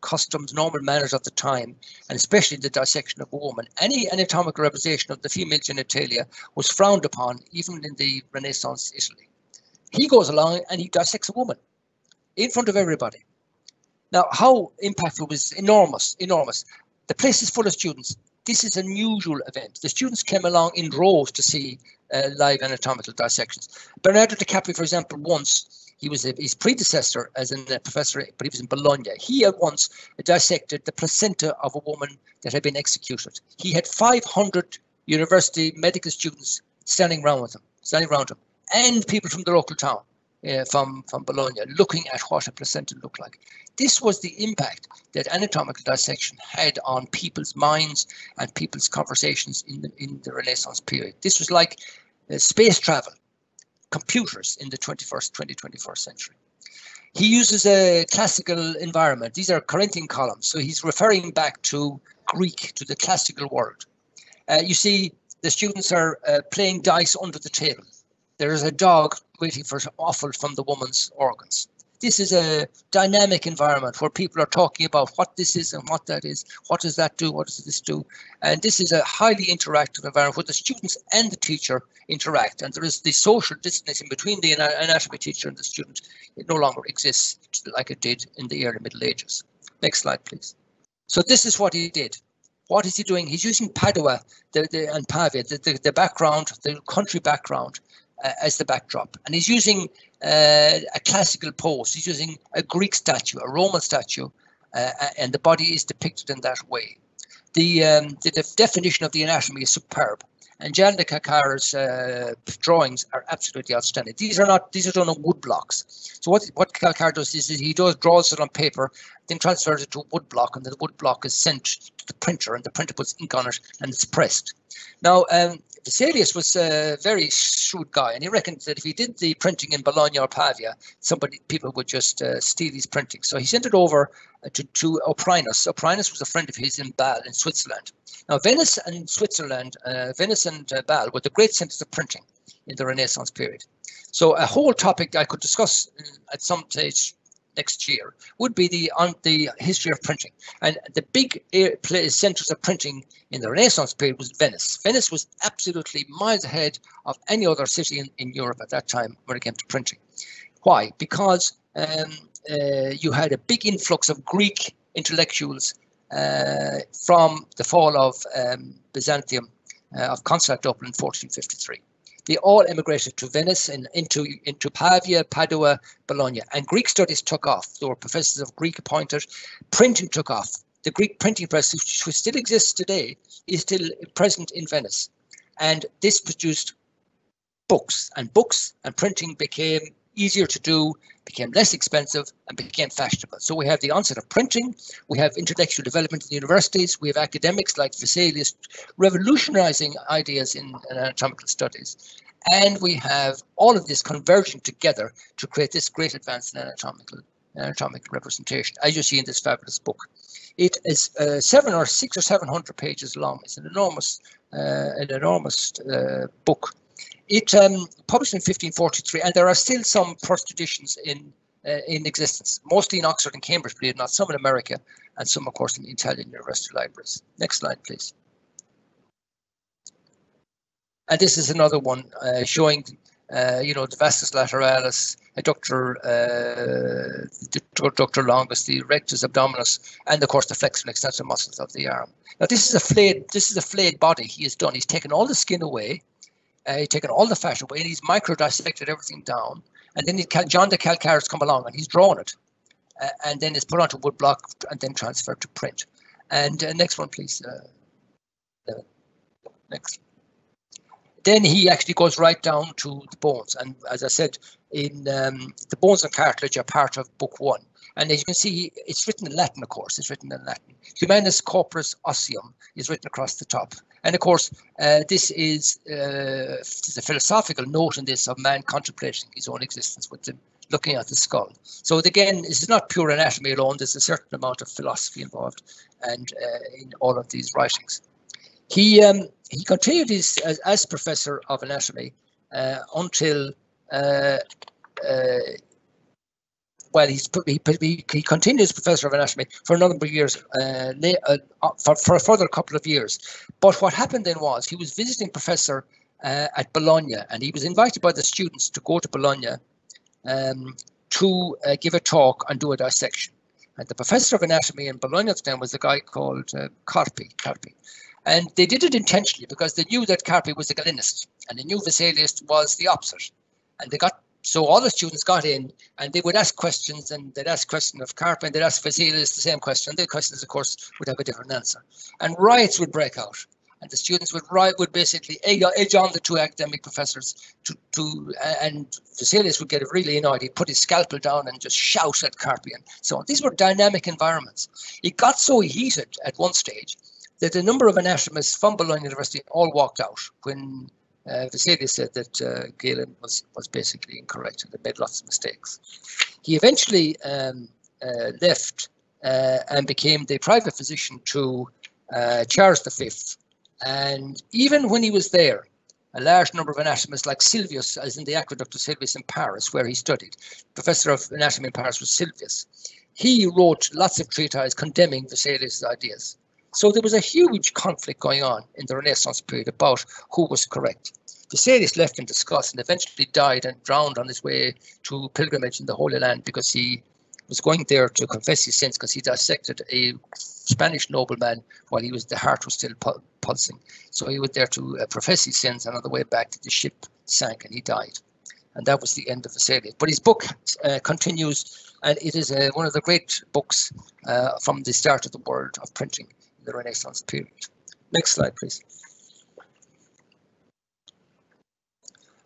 customs, normal manners of the time, and especially the dissection of a woman. Any anatomical representation of the female genitalia was frowned upon, even in the Renaissance Italy. He goes along and he dissects a woman in front of everybody. Now, how impactful was enormous, enormous. The place is full of students. This is an unusual event. The students came along in rows to see uh, live anatomical dissections. Bernardo di Carpi, for example, once he was his predecessor as a professor, but he was in Bologna. He at once dissected the placenta of a woman that had been executed. He had 500 university medical students standing around with him, standing around him, and people from the local town, uh, from from Bologna, looking at what a placenta looked like. This was the impact that anatomical dissection had on people's minds and people's conversations in the in the Renaissance period. This was like uh, space travel computers in the 21st, 20, 21st century. He uses a classical environment. These are Corinthian columns. So he's referring back to Greek, to the classical world. Uh, you see, the students are uh, playing dice under the table. There is a dog waiting for offal from the woman's organs this is a dynamic environment where people are talking about what this is and what that is, what does that do, what does this do, and this is a highly interactive environment where the students and the teacher interact, and there is the social distance in between the anatomy teacher and the student. It no longer exists like it did in the early Middle Ages. Next slide, please. So this is what he did. What is he doing? He's using Padua the, the, and Pavia, the, the, the background, the country background, uh, as the backdrop. And he's using uh, a classical pose. He's using a Greek statue, a Roman statue, uh, and the body is depicted in that way. The, um, the def definition of the anatomy is superb. And Jan de uh, drawings are absolutely outstanding. These are not; these are done on wood blocks. So what what Calcar does is he does draws it on paper, then transfers it to a wood block, and the wood block is sent to the printer, and the printer puts ink on it, and it's pressed. Now, um, Vesalius was a very shrewd guy, and he reckoned that if he did the printing in Bologna or Pavia, somebody people would just uh, steal his printing. So he sent it over uh, to, to Oporinus. Oporinus was a friend of his in Bâle in Switzerland. Now, Venice and Switzerland, uh, Venice and uh, Bâle were the great centers of printing in the Renaissance period. So a whole topic I could discuss uh, at some stage next year would be the on the history of printing. And the big place centers of printing in the Renaissance period was Venice. Venice was absolutely miles ahead of any other city in, in Europe at that time when it came to printing. Why? Because um, uh, you had a big influx of Greek intellectuals uh, from the fall of um, Byzantium, uh, of Constantinople in 1453. They all emigrated to Venice and into, into Pavia, Padua, Bologna. And Greek studies took off. There were professors of Greek appointed. Printing took off. The Greek printing press, which still exists today, is still present in Venice. And this produced books, and books and printing became easier to do, became less expensive, and became fashionable. So we have the onset of printing, we have intellectual development in the universities, we have academics like Vesalius revolutionizing ideas in anatomical studies, and we have all of this converging together to create this great advance in anatomical anatomical representation, as you see in this fabulous book. It is uh, seven or six or seven hundred pages long. It's an enormous, uh, an enormous uh, book it um, published in 1543, and there are still some first editions in uh, in existence, mostly in Oxford and Cambridge, believe not some in America, and some, of course, in Italian university libraries. Next slide, please. And this is another one uh, showing, uh, you know, the vastus lateralis, adductor, uh, adductor longus, the rectus abdominis, and of course the flexor and extensor muscles of the arm. Now this is a flayed, this is a flayed body he has done. He's taken all the skin away, uh, he's taken all the fat away, and he's micro dissected everything down. And then he, John de Calcar's come along and he's drawn it, uh, and then it's put onto wood block and then transferred to print. And uh, next one, please. Uh, next then he actually goes right down to the bones. And as I said, in um, the bones and cartilage are part of book one. And as you can see, it's written in Latin, of course, it's written in Latin. Humanus corpus osseum is written across the top. And of course, uh, this is uh, a philosophical note in this of man contemplating his own existence with the, looking at the skull. So again, this is not pure anatomy alone. There's a certain amount of philosophy involved and uh, in all of these writings. He um, he continued his as, as, professor of anatomy uh, until uh, uh, well, he's he, he, he continues professor of anatomy for a number of years, uh, uh, uh, for, for a further couple of years. But what happened then was he was visiting professor at Bologna, and he was invited by the students to go to Bologna um, to give a talk and do a dissection. And the professor of anatomy in Bologna at the time was a guy called Carpi. Carpi. And they did it intentionally because they knew that Carpi was a Galenist and they knew Vesalius was the opposite. And they got so all the students got in and they would ask questions and they'd ask questions of and they'd ask Vesalius the same question. The questions, of course, would have a different answer. And riots would break out. And the students would riot would basically edge on the two academic professors to, to and Vesalius would get really annoyed. He'd put his scalpel down and just shout at Carpi and so. These were dynamic environments. It got so heated at one stage that a number of anatomists from Bologna University all walked out when uh, Vesalius said that uh, Galen was, was basically incorrect and made lots of mistakes. He eventually um, uh, left uh, and became the private physician to uh, Charles V. And even when he was there, a large number of anatomists like Sylvius, as in the Aqueduct of Sylvius in Paris, where he studied, professor of anatomy in Paris was Sylvius. He wrote lots of treatises condemning Vesalius' ideas. So there was a huge conflict going on in the Renaissance period about who was correct. Vesalius left in disgust and eventually died and drowned on his way to pilgrimage in the Holy Land because he was going there to confess his sins because he dissected a Spanish nobleman while he was the heart was still pulsing. So he went there to uh, profess his sins, and on the way back, the ship sank and he died. And that was the end of Vesalius. But his book uh, continues, and it is uh, one of the great books uh, from the start of the world of printing the Renaissance period. Next slide, please.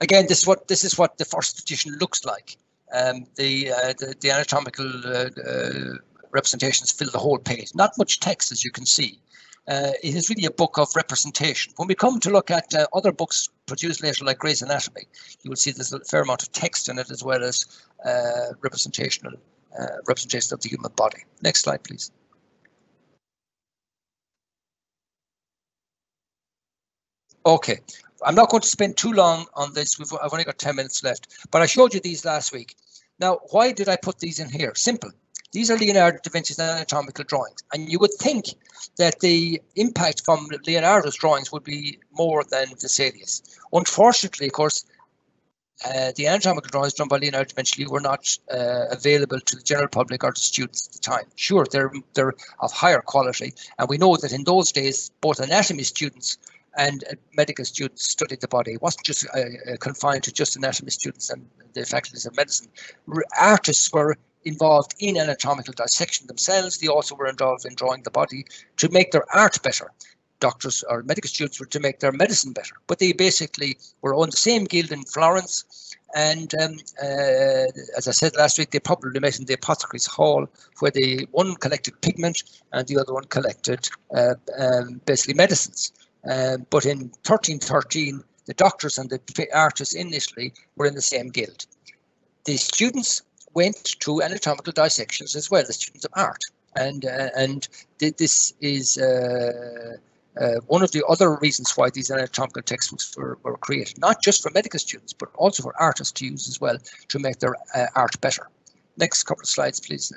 Again, this is what this is what the first edition looks like. Um, the, uh, the, the anatomical uh, uh, representations fill the whole page. Not much text, as you can see. Uh, it is really a book of representation. When we come to look at uh, other books produced later, like Gray's Anatomy, you will see there's a fair amount of text in it as well as uh, representational representation of the human body. Next slide, please. Okay, I'm not going to spend too long on this. We've, I've only got 10 minutes left, but I showed you these last week. Now, why did I put these in here? Simple. These are Leonardo da Vinci's anatomical drawings, and you would think that the impact from Leonardo's drawings would be more than Vesalius. Unfortunately, of course, uh, the anatomical drawings done by Leonardo da Vinci were not uh, available to the general public or to students at the time. Sure, they're they're of higher quality, and we know that in those days, both anatomy students and uh, medical students studied the body. It wasn't just uh, uh, confined to just anatomy students and the faculties of medicine. Artists were involved in anatomical dissection themselves. They also were involved in drawing the body to make their art better. Doctors or medical students were to make their medicine better. But they basically were on the same guild in Florence. And um, uh, as I said last week, they probably met in the apothecary's hall, where they one collected pigment and the other one collected uh, um, basically medicines. Um, but in 1313, the doctors and the artists in Italy were in the same guild. The students went to anatomical dissections as well, the students of art. And, uh, and th this is uh, uh, one of the other reasons why these anatomical textbooks were, were, created, not just for medical students, but also for artists to use as well to make their uh, art better. Next couple of slides, please.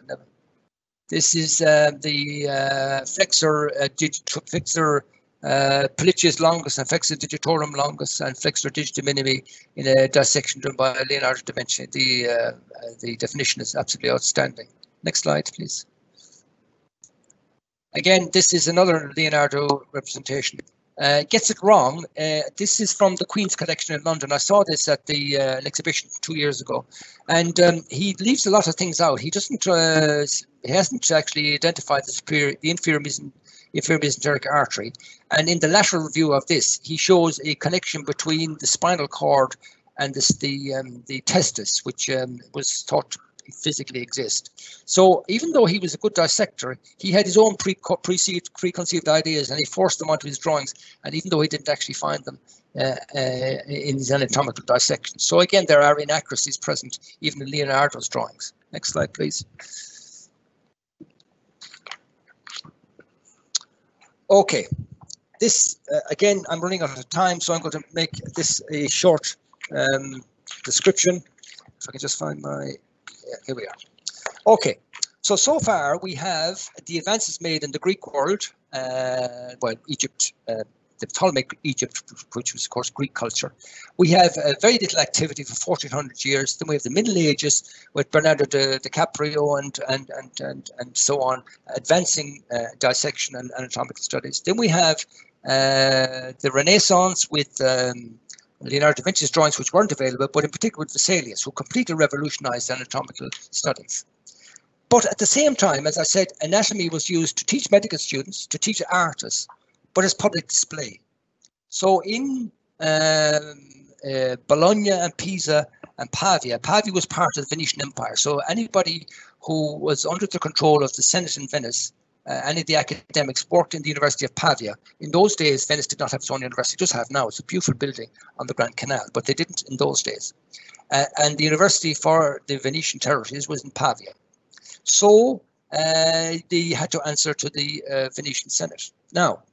This is uh, the uh, flexor, uh, flexor uh, longus and flexor digitorum longus and flexor digiti minimi in a dissection done by Leonardo da Vinci. The, uh, the definition is absolutely outstanding. Next slide, please. Again, this is another Leonardo representation. Uh, gets it wrong. Uh, this is from the Queen's collection in London. I saw this at the uh, an exhibition two years ago, and um, he leaves a lot of things out. He doesn't. Uh, he hasn't actually identified the superior, the inferior inferior mesenteric artery. And in the lateral view of this, he shows a connection between the spinal cord and this, the um, the testis, which um, was thought to physically exist. So even though he was a good dissector, he had his own pre preconceived ideas and he forced them onto his drawings. And even though he didn't actually find them uh, uh, in his anatomical dissection. So again, there are inaccuracies present even in Leonardo's drawings. Next slide, please. Okay, this uh, again, I'm running out of time, so I'm going to make this a short um, description. If I can just find my, yeah, here we are. Okay, so so far we have the advances made in the Greek world, uh, well, Egypt, uh, the Ptolemaic Egypt, which was of course Greek culture. We have uh, very little activity for 1400 years. Then we have the Middle Ages with Bernardo de, Caprio and, and, and, and, and so on, advancing uh, dissection and anatomical studies. Then we have uh, the Renaissance with um, Leonardo da Vinci's drawings, which weren't available, but in particular with Vesalius, who completely revolutionized anatomical studies. But at the same time, as I said, anatomy was used to teach medical students, to teach artists, but as public display. So in um, uh, Bologna and Pisa and Pavia, Pavia was part of the Venetian Empire. So anybody who was under the control of the Senate in Venice, uh, any of the academics worked in the University of Pavia. In those days, Venice did not have its own university, just have now. It's a beautiful building on the Grand Canal, but they didn't in those days. Uh, and the university for the Venetian territories was in Pavia. So uh, they had to answer to the uh, Venetian Senate. Now,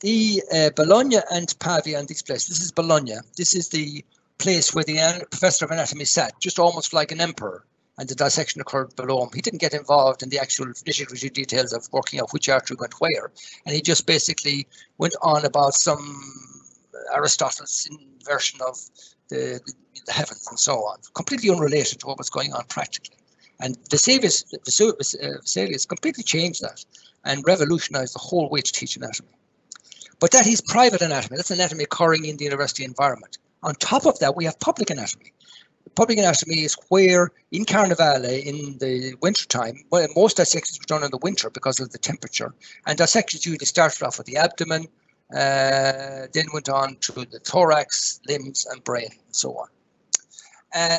the uh, Bologna and Pavia and these places. This is Bologna. This is the place where the professor of anatomy sat, just almost like an emperor, and the dissection occurred below him. He didn't get involved in the actual nitty-gritty details of working out which artery went where, and he just basically went on about some Aristotle's version of the, the heavens and so on, completely unrelated to what was going on practically. And Vesalius, Vesalius completely changed that and revolutionized the whole way to teach anatomy. But that is private anatomy. That's anatomy occurring in the university environment. On top of that, we have public anatomy. Public anatomy is where in Carnivale in the winter time, well, most dissections were done in the winter because of the temperature. And dissections usually started off with the abdomen, uh, then went on to the thorax, limbs, and brain, and so on. Uh,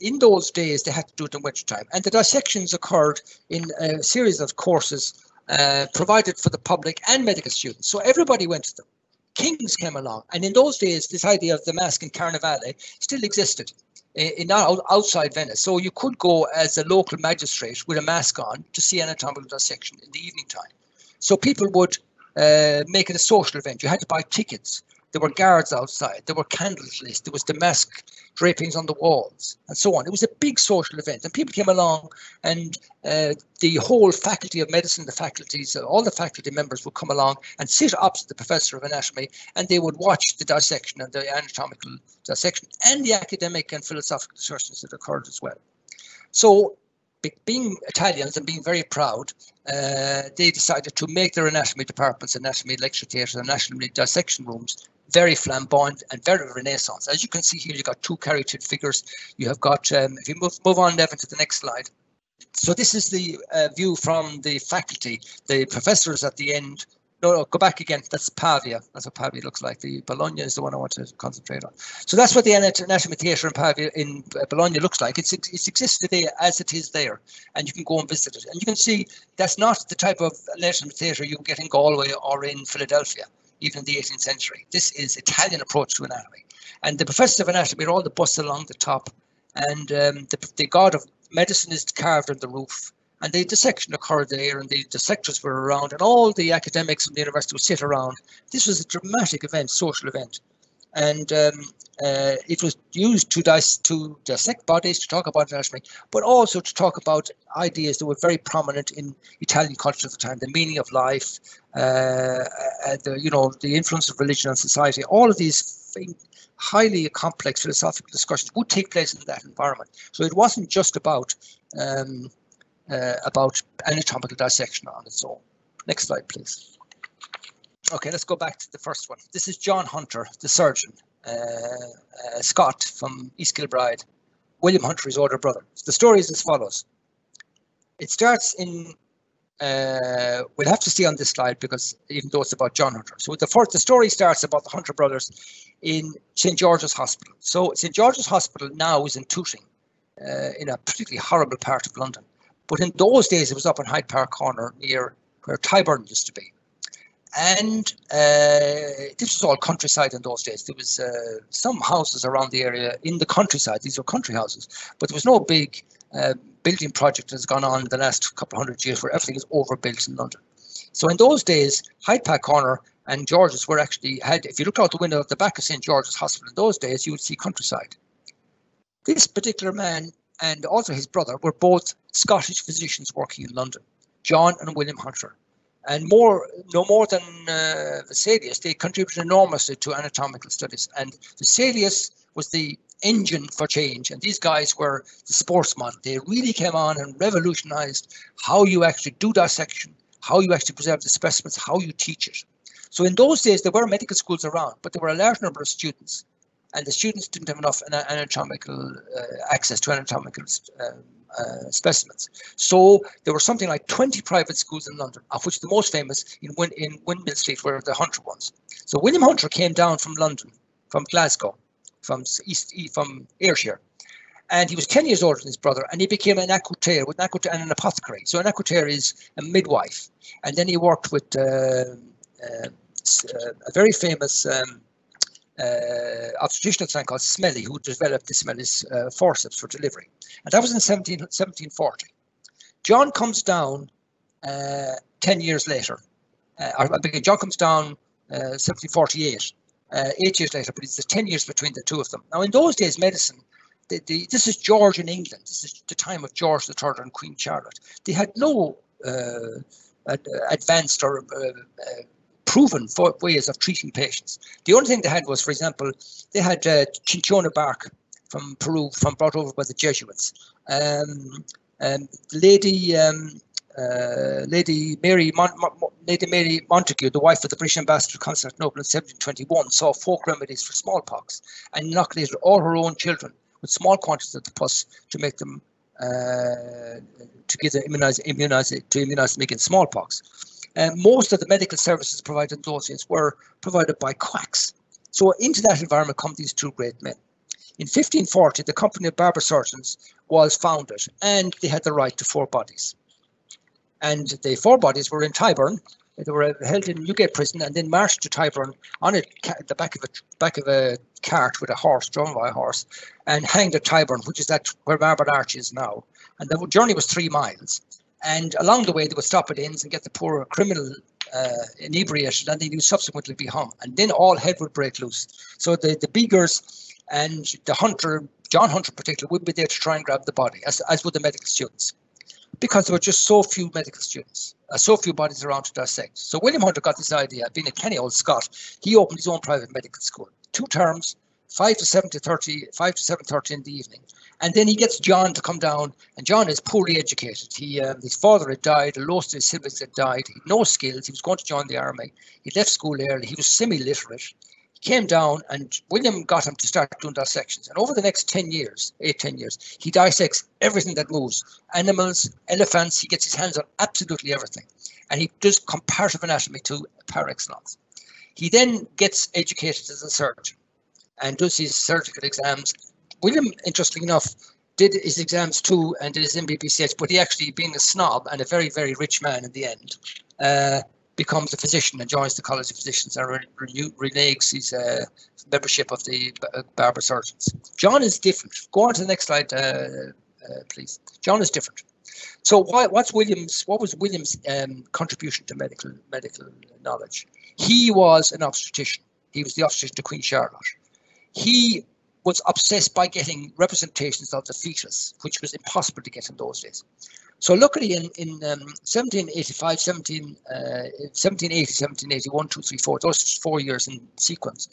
in those days, they had to do it in winter time. And the dissections occurred in a series of courses uh, provided for the public and medical students. So everybody went to them. Kings came along, and in those days, this idea of the mask in Carnivale still existed in, in outside Venice. So you could go as a local magistrate with a mask on to see anatomical dissection in the evening time. So people would uh, make it a social event. You had to buy tickets. There were guards outside. There were candles lit. There was damask drapings on the walls and so on. It was a big social event, and people came along, and uh, the whole faculty of medicine, the faculties, uh, all the faculty members would come along and sit opposite the professor of anatomy, and they would watch the dissection and the anatomical dissection and the academic and philosophical discussions that occurred as well. So being Italians and being very proud, uh, they decided to make their anatomy departments, anatomy lecture theatres, and anatomy dissection rooms very flamboyant and very renaissance. As you can see here, you've got two caryatid figures. You have got, um, if you move, move on, Nevin, to the next slide. So this is the uh, view from the faculty, the professors at the end. No, no, go back again. That's Pavia. That's what Pavia looks like. The Bologna is the one I want to concentrate on. So that's what the anatomy theatre in Pavia in uh, Bologna looks like. It's it's exists today as it is there, and you can go and visit it. And you can see that's not the type of anatomy theatre you get in Galway or in Philadelphia even in the 18th century. This is Italian approach to anatomy. And the professors of anatomy are all the busts along the top. And um, the, the god of medicine is carved on the roof. And the dissection occurred there, and the dissectors were around, and all the academics from the university would sit around. This was a dramatic event, social event. and um, uh, it was used to, dis- to dissect bodies, to talk about anatomy, but also to talk about ideas that were very prominent in Italian culture at the time: the meaning of life, uh, uh, the you know the influence of religion on society. All of these highly complex philosophical discussions would take place in that environment. So it wasn't just about um, uh, about anatomical dissection on its own. Next slide, please. Okay, let's go back to the first one. This is John Hunter, the surgeon, uh, uh, Scott from East Kilbride, William Hunter, his older brother. The story is as follows. It starts in, uh, we'll have to see on this slide because even though it's about John Hunter. So the first, the story starts about the Hunter brothers in St. George's Hospital. So St. George's Hospital now is in Tooting, uh, in a particularly horrible part of London. But in those days, it was up in Hyde Park Corner near where Tyburn used to be. And uh, this was all countryside in those days. There was uh, some houses around the area in the countryside. These were country houses, but there was no big uh, building project that has gone on in the last couple of hundred years where everything is overbuilt in London. So in those days, Hyde Park Corner and George's were actually had. If you look out the window at the back of St George's Hospital in those days, you would see countryside. This particular man and also his brother were both Scottish physicians working in London, John and William Hunter and more, no more than uh, Vesalius, they contributed enormously to anatomical studies. And Vesalius was the engine for change, and these guys were the sportsman. They really came on and revolutionized how you actually do dissection, how you actually preserve the specimens, how you teach it. So in those days, there were medical schools around, but there were a large number of students, and the students didn't have enough anatomical uh, access to anatomical um, uh, specimens. So there were something like 20 private schools in London, of which the most famous in, Win- in Windmill Street were the Hunter ones. So William Hunter came down from London, from Glasgow, from East, from Ayrshire, and he was 10 years older than his brother, and he became an accoucheur with an accoucheur and an apothecary. So an accoucheur is a midwife, and then he worked with uh, uh, a very famous um, uh, the time called Smellie, who developed the Smellie's uh, forceps for delivery. And that was in 17, 1740. John comes down uh, 10 years later. Uh, John comes down 1748, uh, uh, eight years later, but it's the 10 years between the two of them. Now, in those days, medicine, the, the, this is George in England. This is the time of George III and Queen Charlotte. They had no advanced or proven ways of treating patients. The only thing they had was, for example, they had uh, cinchona bark from Peru, from brought over by the Jesuits. Um, um, Lady um, uh, Lady Mary Mon- Mon- Lady Mary the wife of the British ambassador to Constantinople in 1721, saw folk remedies for smallpox and inoculated all her own children with small quantities of the pus to make them uh, to give them immunize, immunize to immunize them against smallpox. Uh, most of the medical services provided in those days were provided by quacks. So into that environment come these two great men. In 1540, the Company of Barber Surgeons was founded and they had the right to four bodies. And the four bodies were in Tyburn. They were held in Newgate prison and then marched to Tyburn on a, the back of a back of a cart with a horse, drawn by a horse, and hanged at Tyburn, which is that where Marble Arch is now. And the journey was three miles. And along the way, they would stop at inns and get the poor criminal uh, inebriated, and they would subsequently be hung. And then all head would break loose. So the, the beggars and the hunter, John Hunter in particular, would be there to try and grab the body, as, as would the medical students, because there were just so few medical students, uh, so few bodies around to dissect. So William Hunter got this idea, being a Kenny old Scot, he opened his own private medical school, two terms, five to seven to thirty, five to seven thirty in the evening, and then he gets John to come down, and John is poorly educated. He, um, his father had died, most of his siblings had died. He had no skills. He was going to join the army. He left school early. He was semi-literate. He came down, and William got him to start doing dissections. And over the next 10 years, eight, 10 years, he dissects everything that moves. Animals, elephants, he gets his hands on absolutely everything. And he does comparative anatomy to par excellence. He then gets educated as a surgeon and does his surgical exams William, interestingly enough, did his exams too and did his MBBCH, but he actually, being a snob and a very, very rich man in the end, uh, becomes a physician and joins the College of Physicians and re- reneges his uh, membership of the uh, Barber Surgeons. John is different. Go on to the next slide, uh, uh, please. John is different. So why, what's Williams? What was Williams' um, contribution to medical medical knowledge? He was an obstetrician. He was the obstetrician to Queen Charlotte. He was obsessed by getting representations of the fetus, which was impossible to get in those days. So luckily in, in um, 1785, 17, uh, 1780, 1781, 2, 3, 4, those four years in sequence,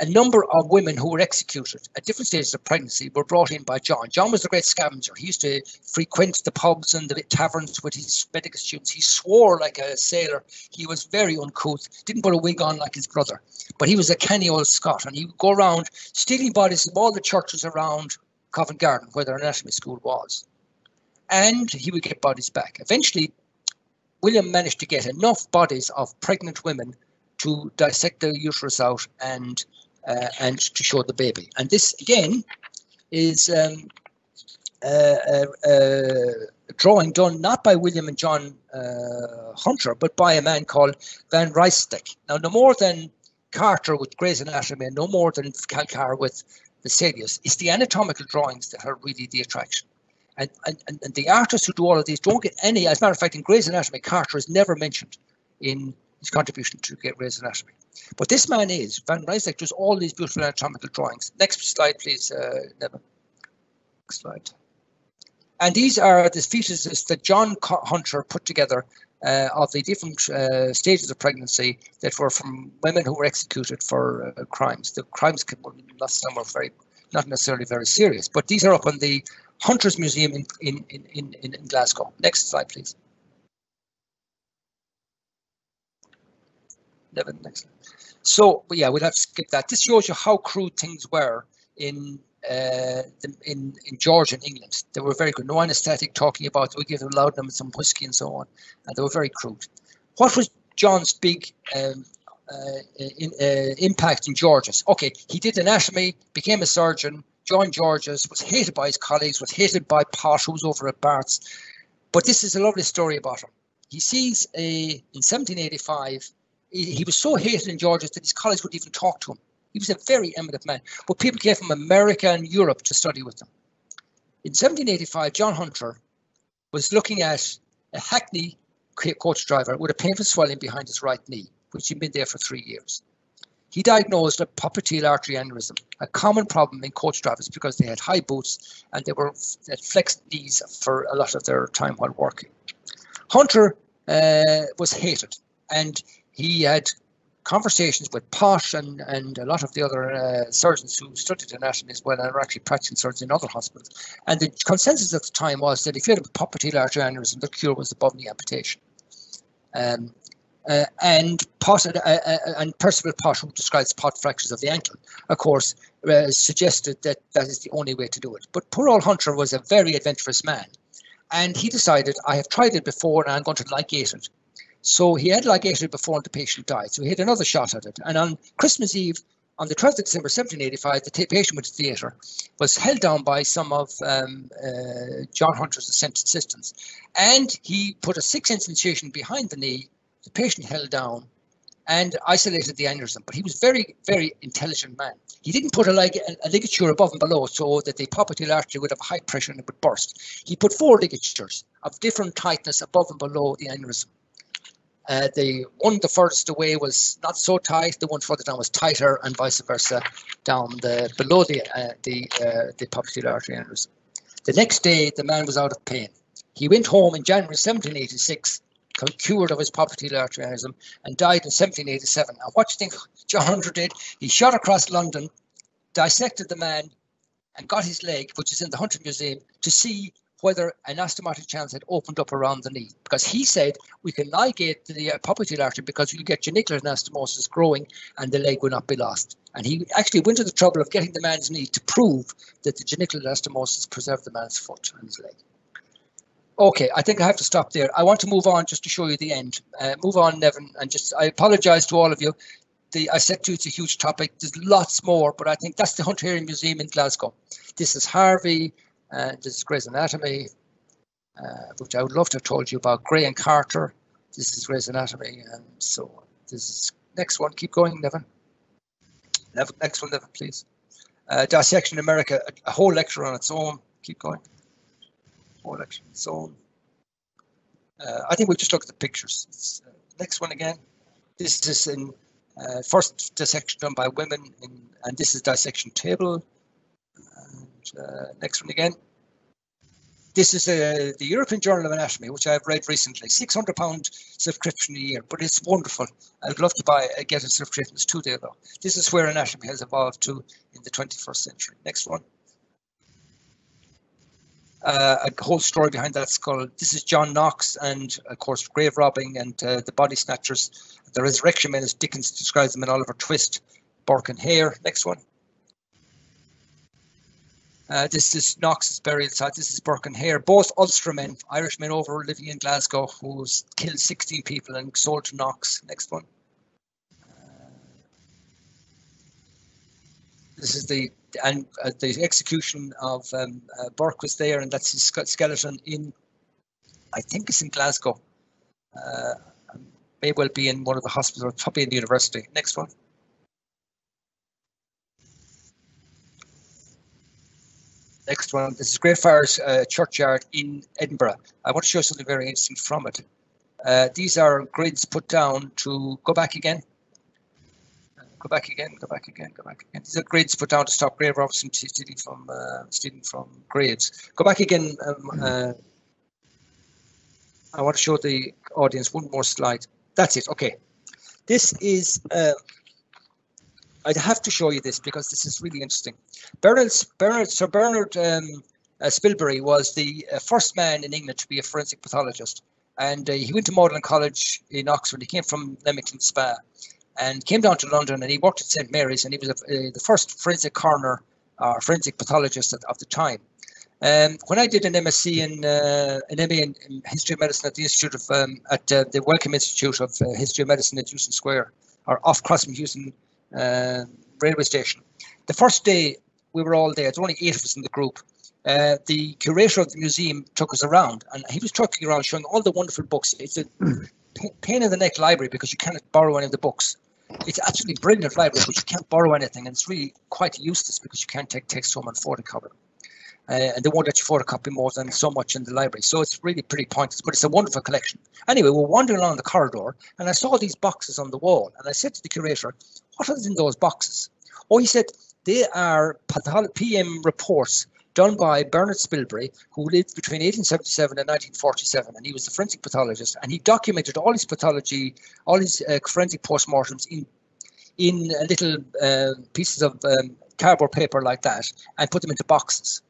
a number of women who were executed at different stages of pregnancy were brought in by John. John was a great scavenger. He used to frequent the pubs and the taverns with his medical students. He swore like a sailor. He was very uncouth, didn't put a wig on like his brother, but he was a canny old Scot and he would go around stealing bodies from all the churches around Covent Garden where their anatomy school was. And he would get bodies back. Eventually, William managed to get enough bodies of pregnant women to dissect the uterus out and uh, and to show the baby. And this again is um, a, a, drawing done not by William and John uh, Hunter, but by a man called Van Ryswyck. Now, no more than Carter with Gray's Anatomy, and no more than Calcar with Vesalius, it's the anatomical drawings that are really the attraction. And, and, and the artists who do all of these don't get any, as a matter of fact, in Gray's Anatomy, Carter is never mentioned in his contribution to Gray's Anatomy. But this man is, Van Ryswyck does all these beautiful anatomical drawings. Next slide, please, uh, Nevin. Next slide. And these are the fetuses that John Hunter put together uh, of the different uh, stages of pregnancy that were from women who were executed for uh, crimes. The crimes, lots of them were very, not necessarily very serious, but these are up in the Hunter's Museum in, in, in, in Glasgow. Next slide, please. Next. So, yeah, we'll have to skip that. This shows you how crude things were in uh, in in Georgia and England. They were very good. No anesthetic talking about. We give them laudanum and some whiskey and so on, and they were very crude. What was John's big um, uh, in, uh, impact in George's? Okay, he did anatomy, became a surgeon, joined George's, was hated by his colleagues, was hated by Pott, who was over at Bart's. But this is a lovely story about him. He sees a in 1785 he was so hated in Georgia that his colleagues wouldn't even talk to him. He was a very eminent man. But people came from America and Europe to study with him. In 1785, John Hunter was looking at a Hackney coach driver with a painful swelling behind his right knee, which had been there for three years. He diagnosed a popliteal artery aneurysm, a common problem in coach drivers because they had high boots and they were at flexed knees for a lot of their time while working. Hunter uh, was hated and he had conversations with Pott and, and a lot of the other uh, surgeons who studied anatomy as well and are actually practicing surgeons in other hospitals. And the consensus at the time was that if you had a popliteal artery aneurysm, the cure was above knee amputation. Um, uh, and Pot, uh, uh, and Percival Pott, who describes pot fractures of the ankle, of course, uh, suggested that that is the only way to do it. But poor old Hunter was a very adventurous man, and he decided, I have tried it before and I'm going to ligate it. So he had ligated before the patient died. So he had another shot at it. And on Christmas Eve, on the 12th of December 1785, the patient went to the theatre, was held down by some of um, uh, John Hunter's assistants. And he put a six inch incision behind the knee, the patient held down and isolated the aneurysm. But he was very, very intelligent man. He didn't put a, lig- a ligature above and below so that the popliteal artery would have high pressure and it would burst. He put four ligatures of different tightness above and below the aneurysm. Uh, the one the furthest away was not so tight. The one further down was tighter, and vice versa down the below the uh, the uh, the popliteal artery aneurysm. The next day, the man was out of pain. He went home in January 1786, cured of his popliteal artery aneurysm, and died in 1787. Now, what do you think John Hunter did? He shot across London, dissected the man, and got his leg, which is in the Hunter Museum, to see whether an anastomotic channel had opened up around the knee. Because he said we can ligate the uh, popliteal artery because you get genicular anastomosis growing and the leg will not be lost. And he actually went to the trouble of getting the man's knee to prove that the genicular anastomosis preserved the man's foot and his leg. Okay, I think I have to stop there. I want to move on just to show you the end. Uh, move on, Nevin, and just I apologise to all of you. The, I said to you it's a huge topic. There's lots more, but I think that's the Hunterian Museum in Glasgow. This is Harvey, uh, this is Gray's Anatomy, uh, which I would love to have told you about. Gray and Carter, this is Gray's Anatomy, and so on. This is next one. Keep going, Nevin. Next one, Nevin, please. Uh, dissection America, a, a, whole lecture on its own. Keep going. Whole lecture on its own. Uh, I think we'll just look at the pictures. Uh, next one again. This is in Uh, first dissection done by women, in, and this is dissection table. Uh, next one again. This is uh, the European Journal of Anatomy, which I've read recently. £600 subscription a year, but it's wonderful. I'd love to buy uh, get a subscription. It's two day though. This is where anatomy has evolved to in the 21st century. Next one. Uh, a whole story behind that skull. This is John Knox and, of course, grave robbing and uh, the body snatchers. The resurrection men, as Dickens describes them in Oliver Twist, Burke and Hare. Next one. Uh, this is Knox's burial site. This is Burke and Hare, both Ulstermen, Irishmen over living in Glasgow, who killed 16 people and sold to Knox. Next one. This is the and uh, the execution of um, uh, Burke was there, and that's his skeleton in, I think it's in Glasgow. Uh, may well be in one of the hospitals, probably in the university. Next one. Next one, this is Greyfriars uh, Churchyard in Edinburgh. I want to show something very interesting from it. Uh, these are grids put down to go back again. Go back again, go back again, go back again. These are grids put down to stop grave robbers from stealing from uh, stealing from graves. Go back again. Um, uh, I want to show the audience one more slide. That's it. Okay. This is uh, I have to show you this because this is really interesting. Bernard, Bernard Sir Bernard um, uh, Spilsbury was the uh, first man in England to be a forensic pathologist, and uh, he went to Magdalen College in Oxford. He came from Leamington Spa, and came down to London, and he worked at St Mary's, and he was a, uh, the first forensic coroner or forensic pathologist at, of the time. Um, when I did an MSc in uh, an MA in, in, history of medicine at the Institute of um, at uh, the Wellcome Institute of uh, History of Medicine at Euston Square or off Crossman Euston uh, railway station. The first day we were all there, there were only eight of us in the group. Uh, the curator of the museum took us around and he was talking around showing all the wonderful books. It's a pain in the neck library because you cannot borrow any of the books. It's absolutely brilliant library, but you can't borrow anything, and it's really quite useless because you can't take text home and photocopy. Uh, and they won't let you photocopy more than so much in the library. So it's really pretty pointless, but it's a wonderful collection. Anyway, we're wandering along the corridor and I saw these boxes on the wall and I said to the curator, what are in those boxes? Oh, he said, they are PM reports done by Bernard Spilsbury, who lived between 1877 and 1947, and he was a forensic pathologist, and he documented all his pathology, all his uh, forensic postmortems in in little uh, pieces of um, cardboard paper like that, and put them into boxes.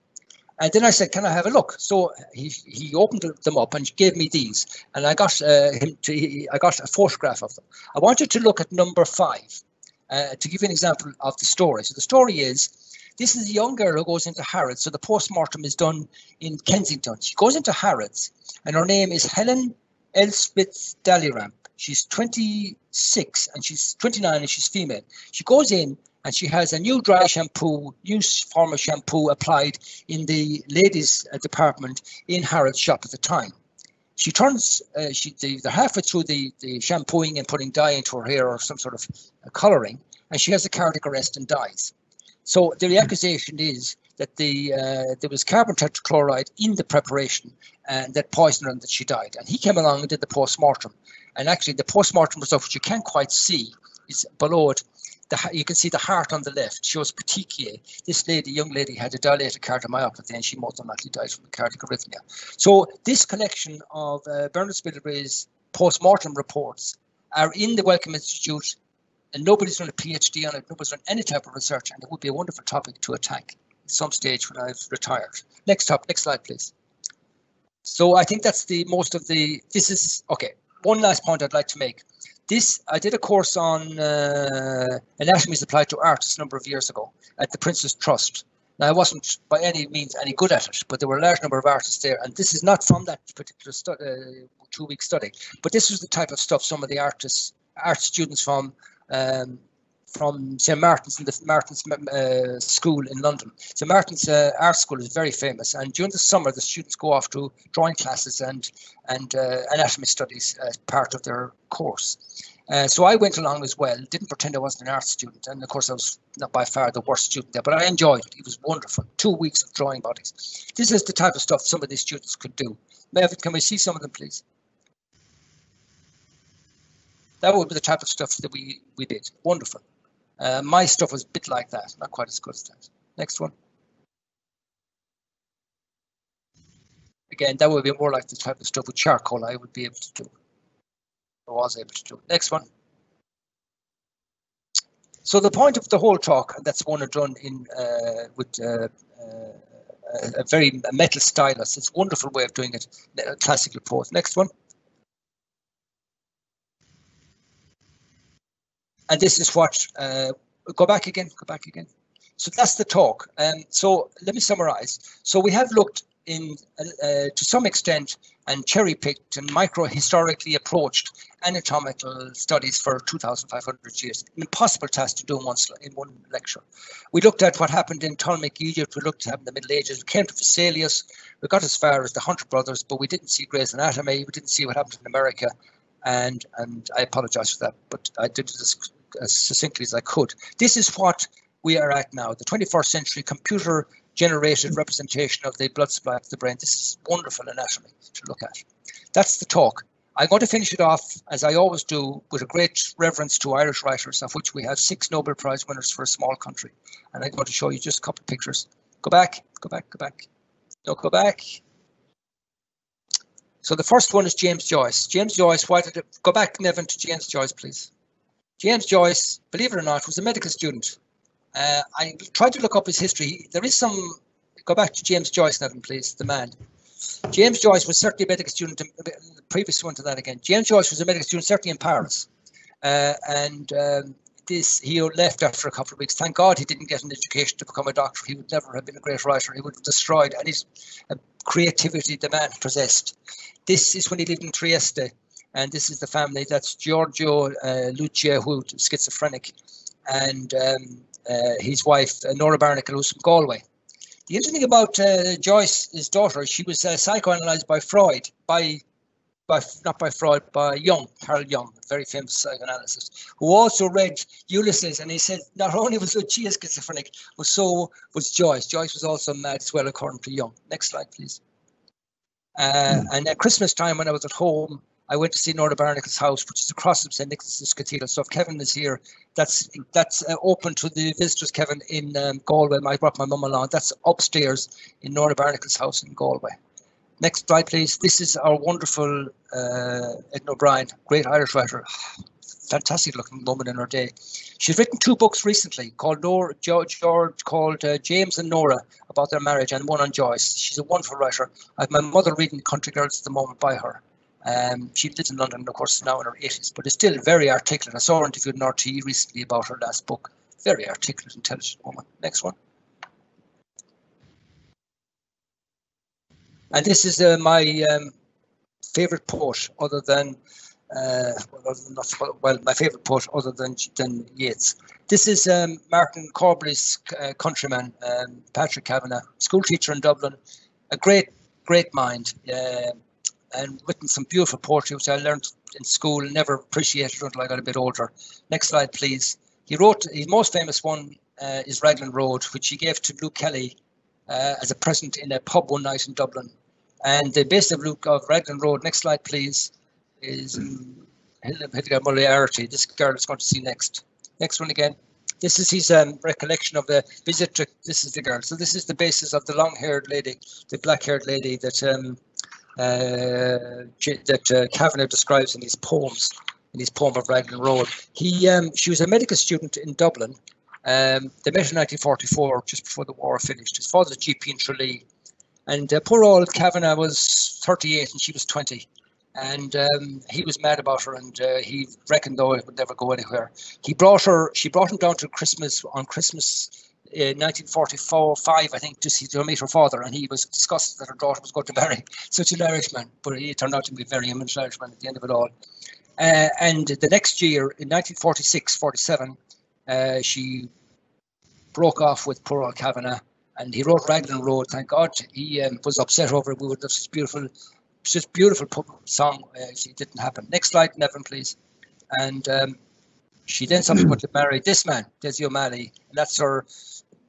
And then I said, "Can I have a look?" So he he opened them up and gave me these, and I got uh, him to, I got a photograph of them. I wanted to look at number five uh, to give you an example of the story. So the story is. This is a young girl who goes into Harrods. So the post-mortem is done in Kensington. She goes into Harrods, and her name is Helen Elspeth Dalrymple. She's 26 and she's 29 and she's female. She goes in and she has a new dry shampoo, new form of shampoo applied in the ladies' uh, department in Harrods shop at the time. She turns, uh, she they're halfway through the, the shampooing and putting dye into her hair or some sort of uh, colouring, and she has a cardiac arrest and dies. So the accusation is that the uh, there was carbon tetrachloride in the preparation and that poisoned her and that she died. And he came along and did the post-mortem. And actually the post-mortem result, which you can't quite see, is below it the, you can see the heart on the left shows petechiae. This lady, young lady, had a dilated cardiomyopathy and she most likely died from a cardiac arrhythmia. So this collection of uh, Bernard Spilsbury's post-mortem reports are in the Wellcome Institute and nobody's done a PhD on it, nobody's done any type of research and it would be a wonderful topic to attack at some stage when I've retired. Next up, next slide, please. So I think that's the most of the, this is, okay, one last point I'd like to make this I did a course on uh, anatomy applied to artists a number of years ago at the Prince's Trust. Now I wasn't by any means any good at it, but there were a large number of artists there, and this is not from that particular stu- uh, two-week study. But this was the type of stuff some of the artists, art students from um, from St Martin's in the Martin's uh, School in London. St Martin's uh, Art School is very famous, and during the summer, the students go off to drawing classes and and uh, anatomy studies as part of their course. Uh, so I went along as well. Didn't pretend I wasn't an art student, and of course I was not by far the worst student there, but I enjoyed it. It was wonderful. Two weeks of drawing bodies. This is the type of stuff some of these students could do. Maven, can we see some of them, please? That would be the type of stuff that we, we did. Wonderful. Uh, my stuff was a bit like that, not quite as good as that. Next one. Again, that would be more like the type of stuff with charcoal I would be able to do. I was able to do. Next one. So the point of the whole talk, and that's one done in uh, with uh, uh, a very metal stylus. It's a wonderful way of doing it. Classical pose. Next one. And this is what. Uh, go back again. Go back again. So that's the talk. Um, so let me summarize. So we have looked in uh, to some extent and cherry picked and micro historically approached anatomical studies for 2,500 years. Impossible task to do in one, in one lecture. We looked at what happened in Ptolemaic Egypt, we looked at in the Middle Ages, we came to Vesalius, we got as far as the Hunter brothers, but we didn't see Gray's Anatomy, we didn't see what happened in America, and, and I apologize for that, but I did it as, succinctly as I could. This is what we are at now, the 21st century computer generated representation of the blood supply of the brain. This is wonderful anatomy to look at. That's the talk. I'm going to finish it off, as I always do, with a great reverence to Irish writers, of which we have six Nobel Prize winners for a small country. And I'm going to show you just a couple of pictures. Go back, go back, go back. No, go back. So the first one is James Joyce. James Joyce, why did it go back, Nevin, to James Joyce, please? James Joyce, believe it or not, was a medical student uh, I tried to look up his history. There is some. Go back to James Joyce, Nevin, please, the man. James Joyce was certainly a medical student. The previous one to that again. James Joyce was a medical student, certainly in Paris, uh, and um, this he left after a couple of weeks. Thank God he didn't get an education to become a doctor. He would never have been a great writer. He would have destroyed any uh, creativity the man possessed. This is when he lived in Trieste, and this is the family. That's Giorgio uh, Lucia, who schizophrenic, and um, uh, his wife, uh, Nora Barnacle, who's from Galway. The interesting thing about uh, Joyce, his daughter, she was psychoanalyzed by Freud, by by, not by Freud, by Jung, Carl Jung, very famous psychoanalyst, who also read Ulysses, and he said not only was Lucia schizophrenic, but so was Joyce. Joyce was also mad as well, according to Jung. Next slide, please. Uh, and at Christmas time, when I was at home, I went to see Nora Barnacle's house, which is across from St. Nicholas's Cathedral. So if Kevin is here, that's that's uh, open to the visitors, Kevin, in um, Galway. I brought my mum along. That's upstairs in Nora Barnacle's house in Galway. Next slide, please. This is our wonderful uh, Edna O'Brien, great Irish writer. Fantastic looking woman in her day. She's written two books recently called Nora, George, George called uh, James and Nora about their marriage and one on Joyce. She's a wonderful writer. I have my mother reading Country Girls at the moment by her. Um, she lives in London, of course, now in her 80s, but is still very articulate. I saw her interviewed in RTE recently about her last book. Very articulate, intelligent woman. Next one. And this is uh, my um, favorite poet, other than uh, well, not, well, my favorite poet, other than than Yeats. This is um, Martin Corbally's uh, countryman, um, Patrick Kavanagh, school teacher in Dublin, a great, great mind. And written some beautiful poetry which I learned in school and never appreciated until I got a bit older. Next slide, please. He wrote his most famous one uh, is Raglan Road, which he gave to Luke Kelly uh, as a present in a pub one night in Dublin. And the base of Luke of Raglan Road, next slide, please, is um, Hildegard. This girl is going to see next. Next one again. This is his um, recollection of the visit to, this is the girl. So this is the basis of the long-haired lady, the black-haired lady that um, that uh, Kavanagh describes in his poems, in his poem of Raglan Road. He, um, she was a medical student in Dublin. Um, they met in 1944, just before the war finished. His father's GP in Tralee. And uh, poor old Kavanagh was 38 and she was 20. And um, he was mad about her and uh, he reckoned though it would never go anywhere. He brought her, she brought him down to Christmas on Christmas 1944 5, I think, see to meet her father, and he was disgusted that her daughter was going to marry such an Irishman, but he turned out to be a very immense Irishman at the end of it all. Uh, and the next year, in 1946 47, uh, she broke off with poor old Kavanagh, and he wrote Raglan Road. Thank God he um, was upset over it. We would have such beautiful, such beautiful song. Uh, it didn't happen. Next slide, Nevin, please. And um, she then subsequently married this man, Dessie O'Malley, and that's her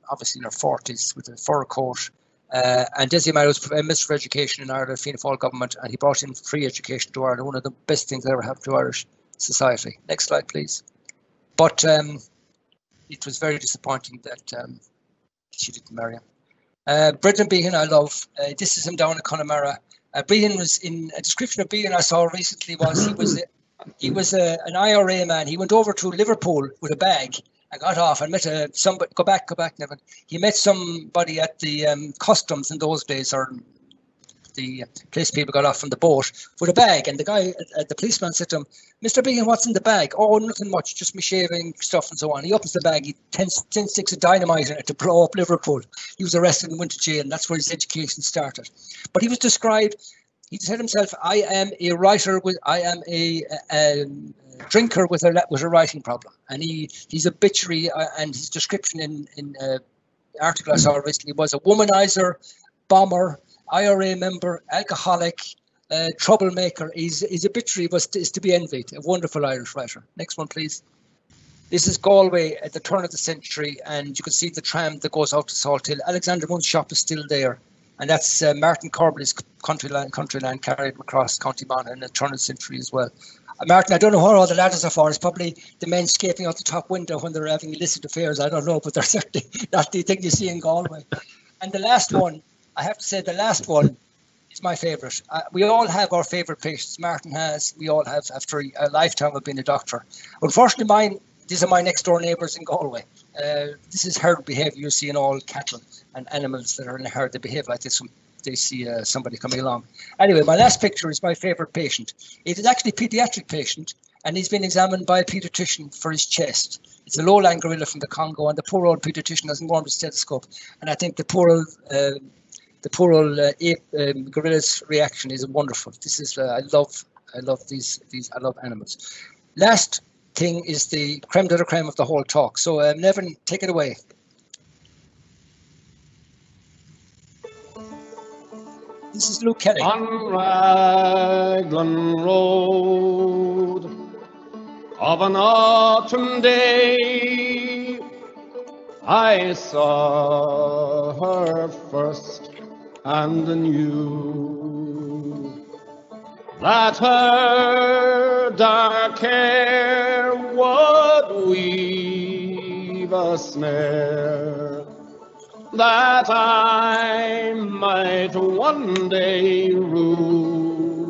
obviously in her 40s with a fur coat. Uh, and Dessie O'Malley was Minister of Education in Ireland, Fianna Fáil government, and he brought in free education to Ireland, one of the best things that ever happened to Irish society. Next slide, please. But um, it was very disappointing that um, she didn't marry him. Uh, Brendan Behan, I love. Uh, this is him down in Connemara. Uh, Behan was in a description of Behan I saw recently was he was a, he was a, an IRA man. He went over to Liverpool with a bag and got off and met a somebody. Go back, go back, Nevin. He met somebody at the um, customs in those days, or the place people got off from the boat with a bag. And the guy, uh, the policeman said to him, Mr. Behan, what's in the bag? Oh, nothing much, just me shaving stuff and so on. He opens the bag, he 10, 10 sticks of dynamite in it to blow up Liverpool. He was arrested and went to jail, and that's where his education started. But he was described, he said himself, I am a writer with, I am a, a, a drinker with a with a writing problem, and he his obituary uh, and his description in in uh, article I saw recently was a womanizer, bomber, IRA member, alcoholic, uh, troublemaker. His, his obituary was is to be envied. A wonderful Irish writer. Next one, please. This is Galway at the turn of the century, and you can see the tram that goes out to Salthill. Alexander Moon's shop is still there, and that's uh, Martin Corbally's Countryland, Countryland carried across County Monaghan in the turn of the century as well. Martin, I don't know what all the ladders are for. It's probably the men escaping out the top window when they're having illicit affairs. I don't know, but they're certainly not the thing you see in Galway. And the last one, I have to say, the last one is my favourite. Uh, we all have our favourite patients. Martin has. We all have after a lifetime of being a doctor. Unfortunately, mine. These are my next door neighbours in Galway. Uh, this is herd behaviour you see in all cattle and animals that are in a herd. They behave like this they see uh, somebody coming along. Anyway, my last picture is my favourite patient. It is actually a paediatric patient, and he's been examined by a paediatrician for his chest. It's a lowland gorilla from the Congo, and the poor old paediatrician hasn't worn the stethoscope. And I think the poor old uh, the poor old uh, ape um, gorilla's reaction is wonderful. This is uh, I love I love these these I love animals. Last thing is the creme de la creme of the whole talk. So um, Nevin, take it away. This is Luke Kelly. On Raglan Road of an autumn day, I saw her first and knew that her dark hair would weave a snare that I might one day rule.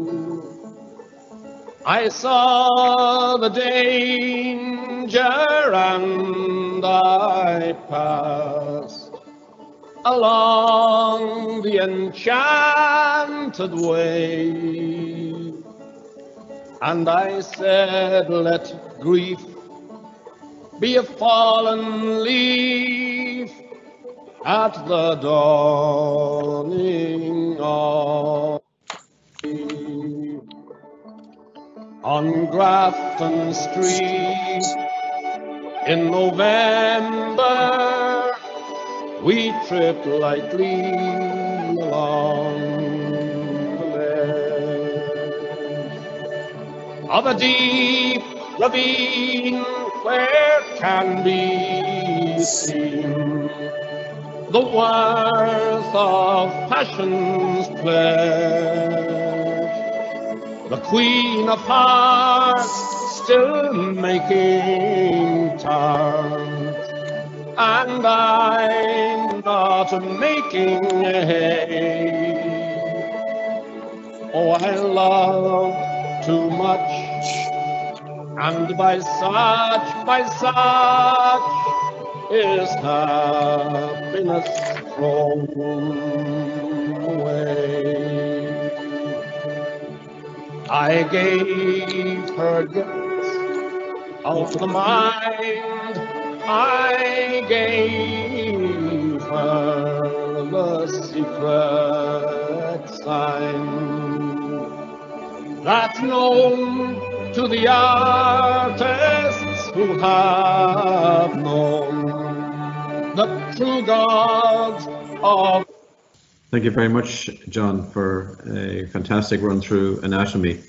I saw the danger and I passed along the enchanted way. And I said, let grief be a fallen leaf at the dawning of on Grafton Street in November we tripped lightly along the ledge of a deep ravine where can be seen the worth of passion's pledge. The queen of hearts still making tarts, and I'm not making hay. Oh, I love too much, and by such, by such is happiness thrown away. I gave her gifts of the mind. I gave her the secret sign that's known to the artists who have known the true gods of Thank you very much, John, for a fantastic run through anatomy.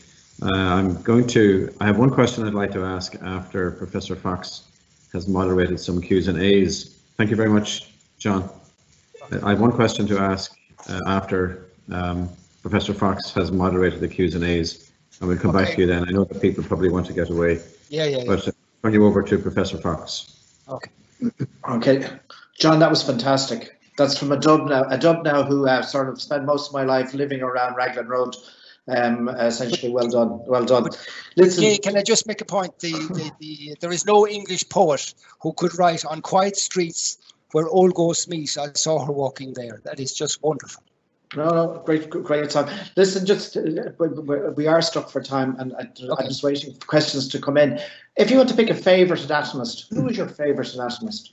Uh, I'm going to, I have one question I'd like to ask after Professor Fox has moderated some Q's and A's. Thank you very much, John. I have one question to ask uh, after um, Professor Fox has moderated the Q's and A's. and we'll come back to you then. I know that people probably want to get away, Yeah, yeah, yeah. but uh, turn you over to Professor Fox. Okay. Okay, John, that was fantastic. That's from a dub now, a dub now who uh, sort of spent most of my life living around Raglan Road. Um, essentially, well done, well done. Listen, can I just make a point? The, the, the, there is no English poet who could write on quiet streets where old ghosts meet. I saw her walking there. That is just wonderful. No, no, great, great time. Listen, just uh, we- are stuck for time, and I, Okay. I'm just waiting for questions to come in. If you want to pick a favourite anatomist, who is your favourite anatomist?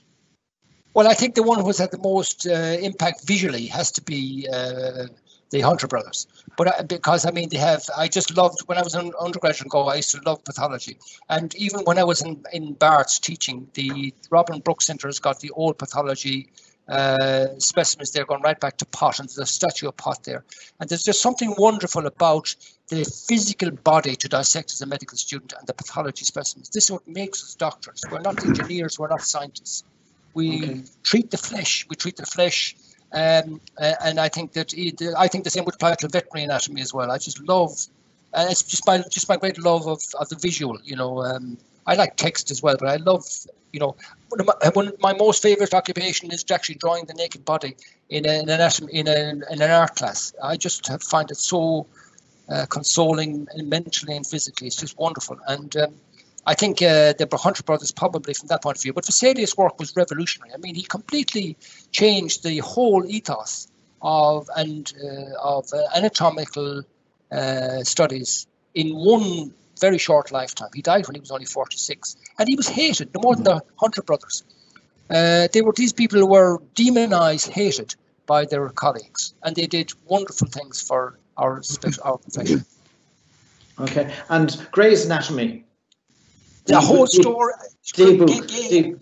Well, I think the one who's had the most uh, impact visually has to be uh, the Hunter brothers. But I, because I mean, they have. I just loved when I was an undergraduate in Go. I used to love pathology, and even when I was in in Barts teaching, the Robin Brooks Centre has got the old pathology uh, specimens there going right back to Pott and the statue of Pott there. And there's just something wonderful about the physical body to dissect as a medical student and the pathology specimens. This is what makes us doctors. We're not engineers, we're not scientists. We Okay. treat the flesh. We treat the flesh, um, uh, and I think that it, I think the same would apply to veterinary anatomy as well. I just love, and it's just my just my great love of, of the visual. You know, um, I like text as well, but I love, you know, one of my, most favorite occupation is actually drawing the naked body in, in an in, a, in an art class. I just find it so uh, consoling mentally and physically. It's just wonderful, and um, I think uh, the Hunter brothers probably from that point of view. But Vesalius' work was revolutionary. I mean, he completely changed the whole ethos of and uh, of uh, anatomical uh, studies in one very short lifetime. He died when he was only 46, and he was hated no more than the Hunter brothers. Uh, they were these people who were demonized, hated by their colleagues, and they did wonderful things for our spec- our profession. Okay, and Gray's Anatomy. The whole story, deep book, G- G- deep-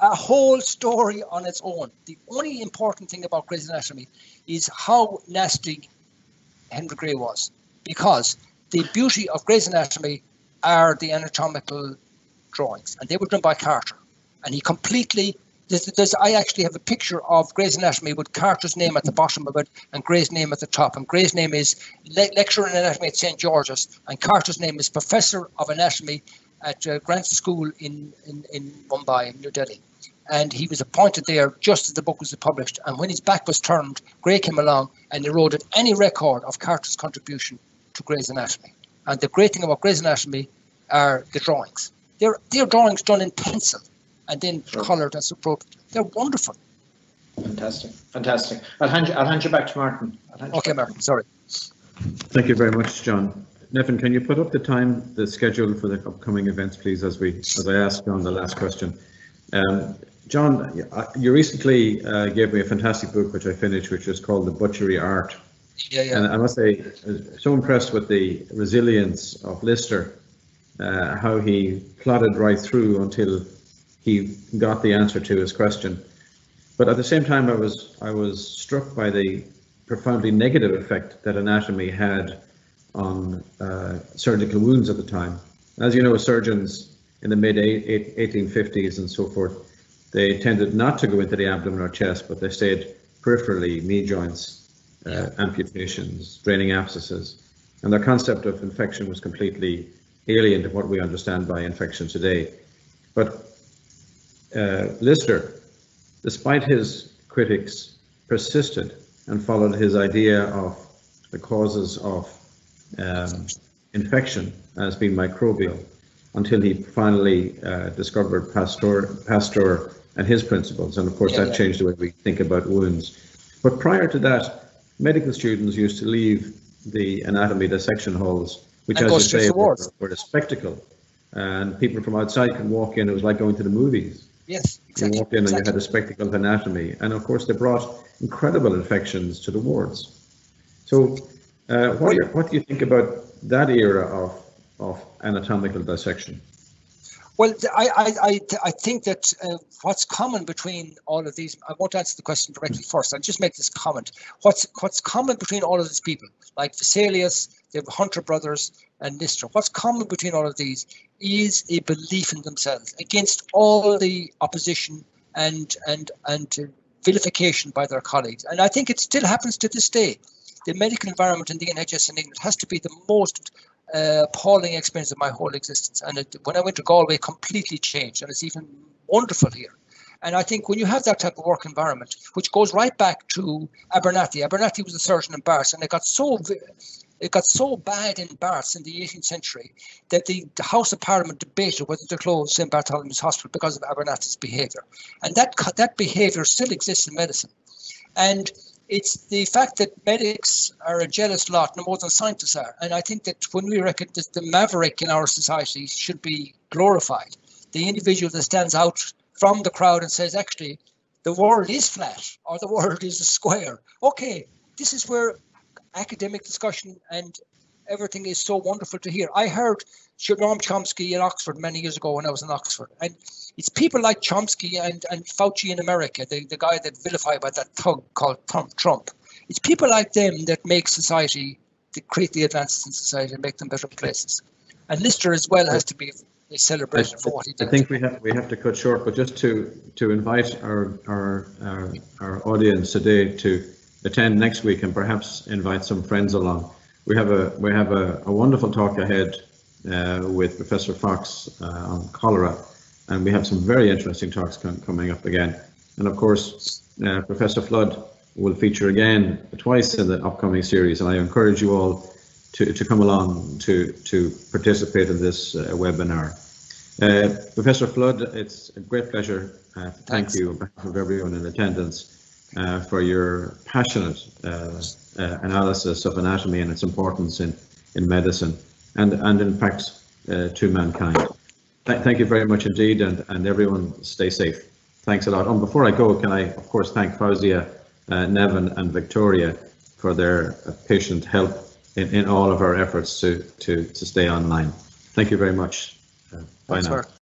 a whole story on its own. The only important thing about Gray's Anatomy is how nasty Henry Gray was, because the beauty of Gray's Anatomy are the anatomical drawings, and they were done by Carter, and he completely. There's, there's, I actually have a picture of Gray's Anatomy with Carter's name at the bottom of it and Gray's name at the top. And Gray's name is le- lecturer in anatomy at St George's, and Carter's name is professor of anatomy at uh, Grant School in, in, in Mumbai, New Delhi. And he was appointed there just as the book was published. And when his back was turned, Gray came along and eroded any record of Carter's contribution to Gray's Anatomy. And the great thing about Gray's Anatomy are the drawings. They're, they're drawings done in pencil and then Sure. coloured as appropriate. They're wonderful. Fantastic, fantastic. I'll hand you, I'll hand you back to Martin. I'll hand you Okay, back. Martin, sorry. Thank you very much, John. Nevin, can you put up the time, the schedule for the upcoming events, please, as we, as I asked John the last question? Um, John, uh, you recently uh, gave me a fantastic book which I finished, which is called The Butchering Art. Yeah, yeah. And I must say, uh, so impressed with the resilience of Lister, uh, how he plodded right through until he got the answer to his question. But at the same time, I was I was struck by the profoundly negative effect that anatomy had on uh, surgical wounds at the time. As you know, surgeons in the mid 1850s and so forth, they tended not to go into the abdomen or chest, but they stayed peripherally, knee joints, uh, amputations, draining abscesses, and their concept of infection was completely alien to what we understand by infection today. But uh, Lister, despite his critics, persisted and followed his idea of the causes of um, infection as being microbial until he finally uh, discovered Pasteur, Pasteur and his principles. And of course, Yeah, that yeah. changed the way we think about wounds. But prior to that, medical students used to leave the anatomy dissection halls, which, And as you say, were, were a spectacle. And people from outside could walk in. It was like going to the movies. Yes, exactly. You walked in and you had a spectacle of anatomy, and of course they brought incredible infections to the wards. So, uh, what, do you, what do you think about that era of of anatomical dissection? Well, I, I, I, I think that uh, what's common between all of these, I won't answer the question directly first, I'll just make this comment. What's what's common between all of these people, like Vesalius, the Hunter brothers, and Lister, what's common between all of these is a belief in themselves against all the opposition and and and uh, vilification by their colleagues. And I think it still happens to this day. The medical environment in the NHS in England has to be the most uh, appalling experience of my whole existence. And it, when I went to Galway, completely changed, and it's even wonderful here. And I think when you have that type of work environment, which goes right back to Abernethy, Abernethy was a surgeon in Barts, and it got so it got so bad in Barts in the 18th century that the, the House of Parliament debated whether to close St Bartholomew's Hospital because of Abernethy's behaviour, and that that behaviour still exists in medicine, and it's the fact that medics are a jealous lot no more than scientists are, and I think that when we that the maverick in our society should be glorified, the individual that stands out from the crowd and says, actually, the world is flat or the world is a square. Okay, this is where academic discussion and everything is so wonderful to hear. I heard Noam Chomsky in Oxford many years ago when I was in Oxford, and it's people like Chomsky and, and Fauci in America, the, the guy that vilified by that thug called Trump, Trump. It's people like them that make society, that create the advances in society and make them better places. And Lister as well has to be a celebration for what he did. I think we have, we have to cut short, but just to, to invite our, our, our, our audience today to attend next week and perhaps invite some friends along. We have a, we have a, a wonderful talk ahead uh, with Professor Fox uh, on cholera, and we have some very interesting talks com- coming up again. And of course, uh, Professor Flood will feature again twice in the upcoming series, and I encourage you all to, to come along to, to participate in this uh, webinar. Uh, Professor Flood, it's a great pleasure. Uh, thank you on behalf of everyone in attendance uh, for your passionate uh, analysis of anatomy and its importance in, in medicine and, and in fact uh, to mankind. Th- thank you very much indeed and, and everyone stay safe. Thanks a lot. And before I go, can I of course thank Fauzia, uh, Nevin and Victoria for their uh, patient help in, in all of our efforts to, to, to stay online. Thank you very much. Uh, Bye Thanks, now.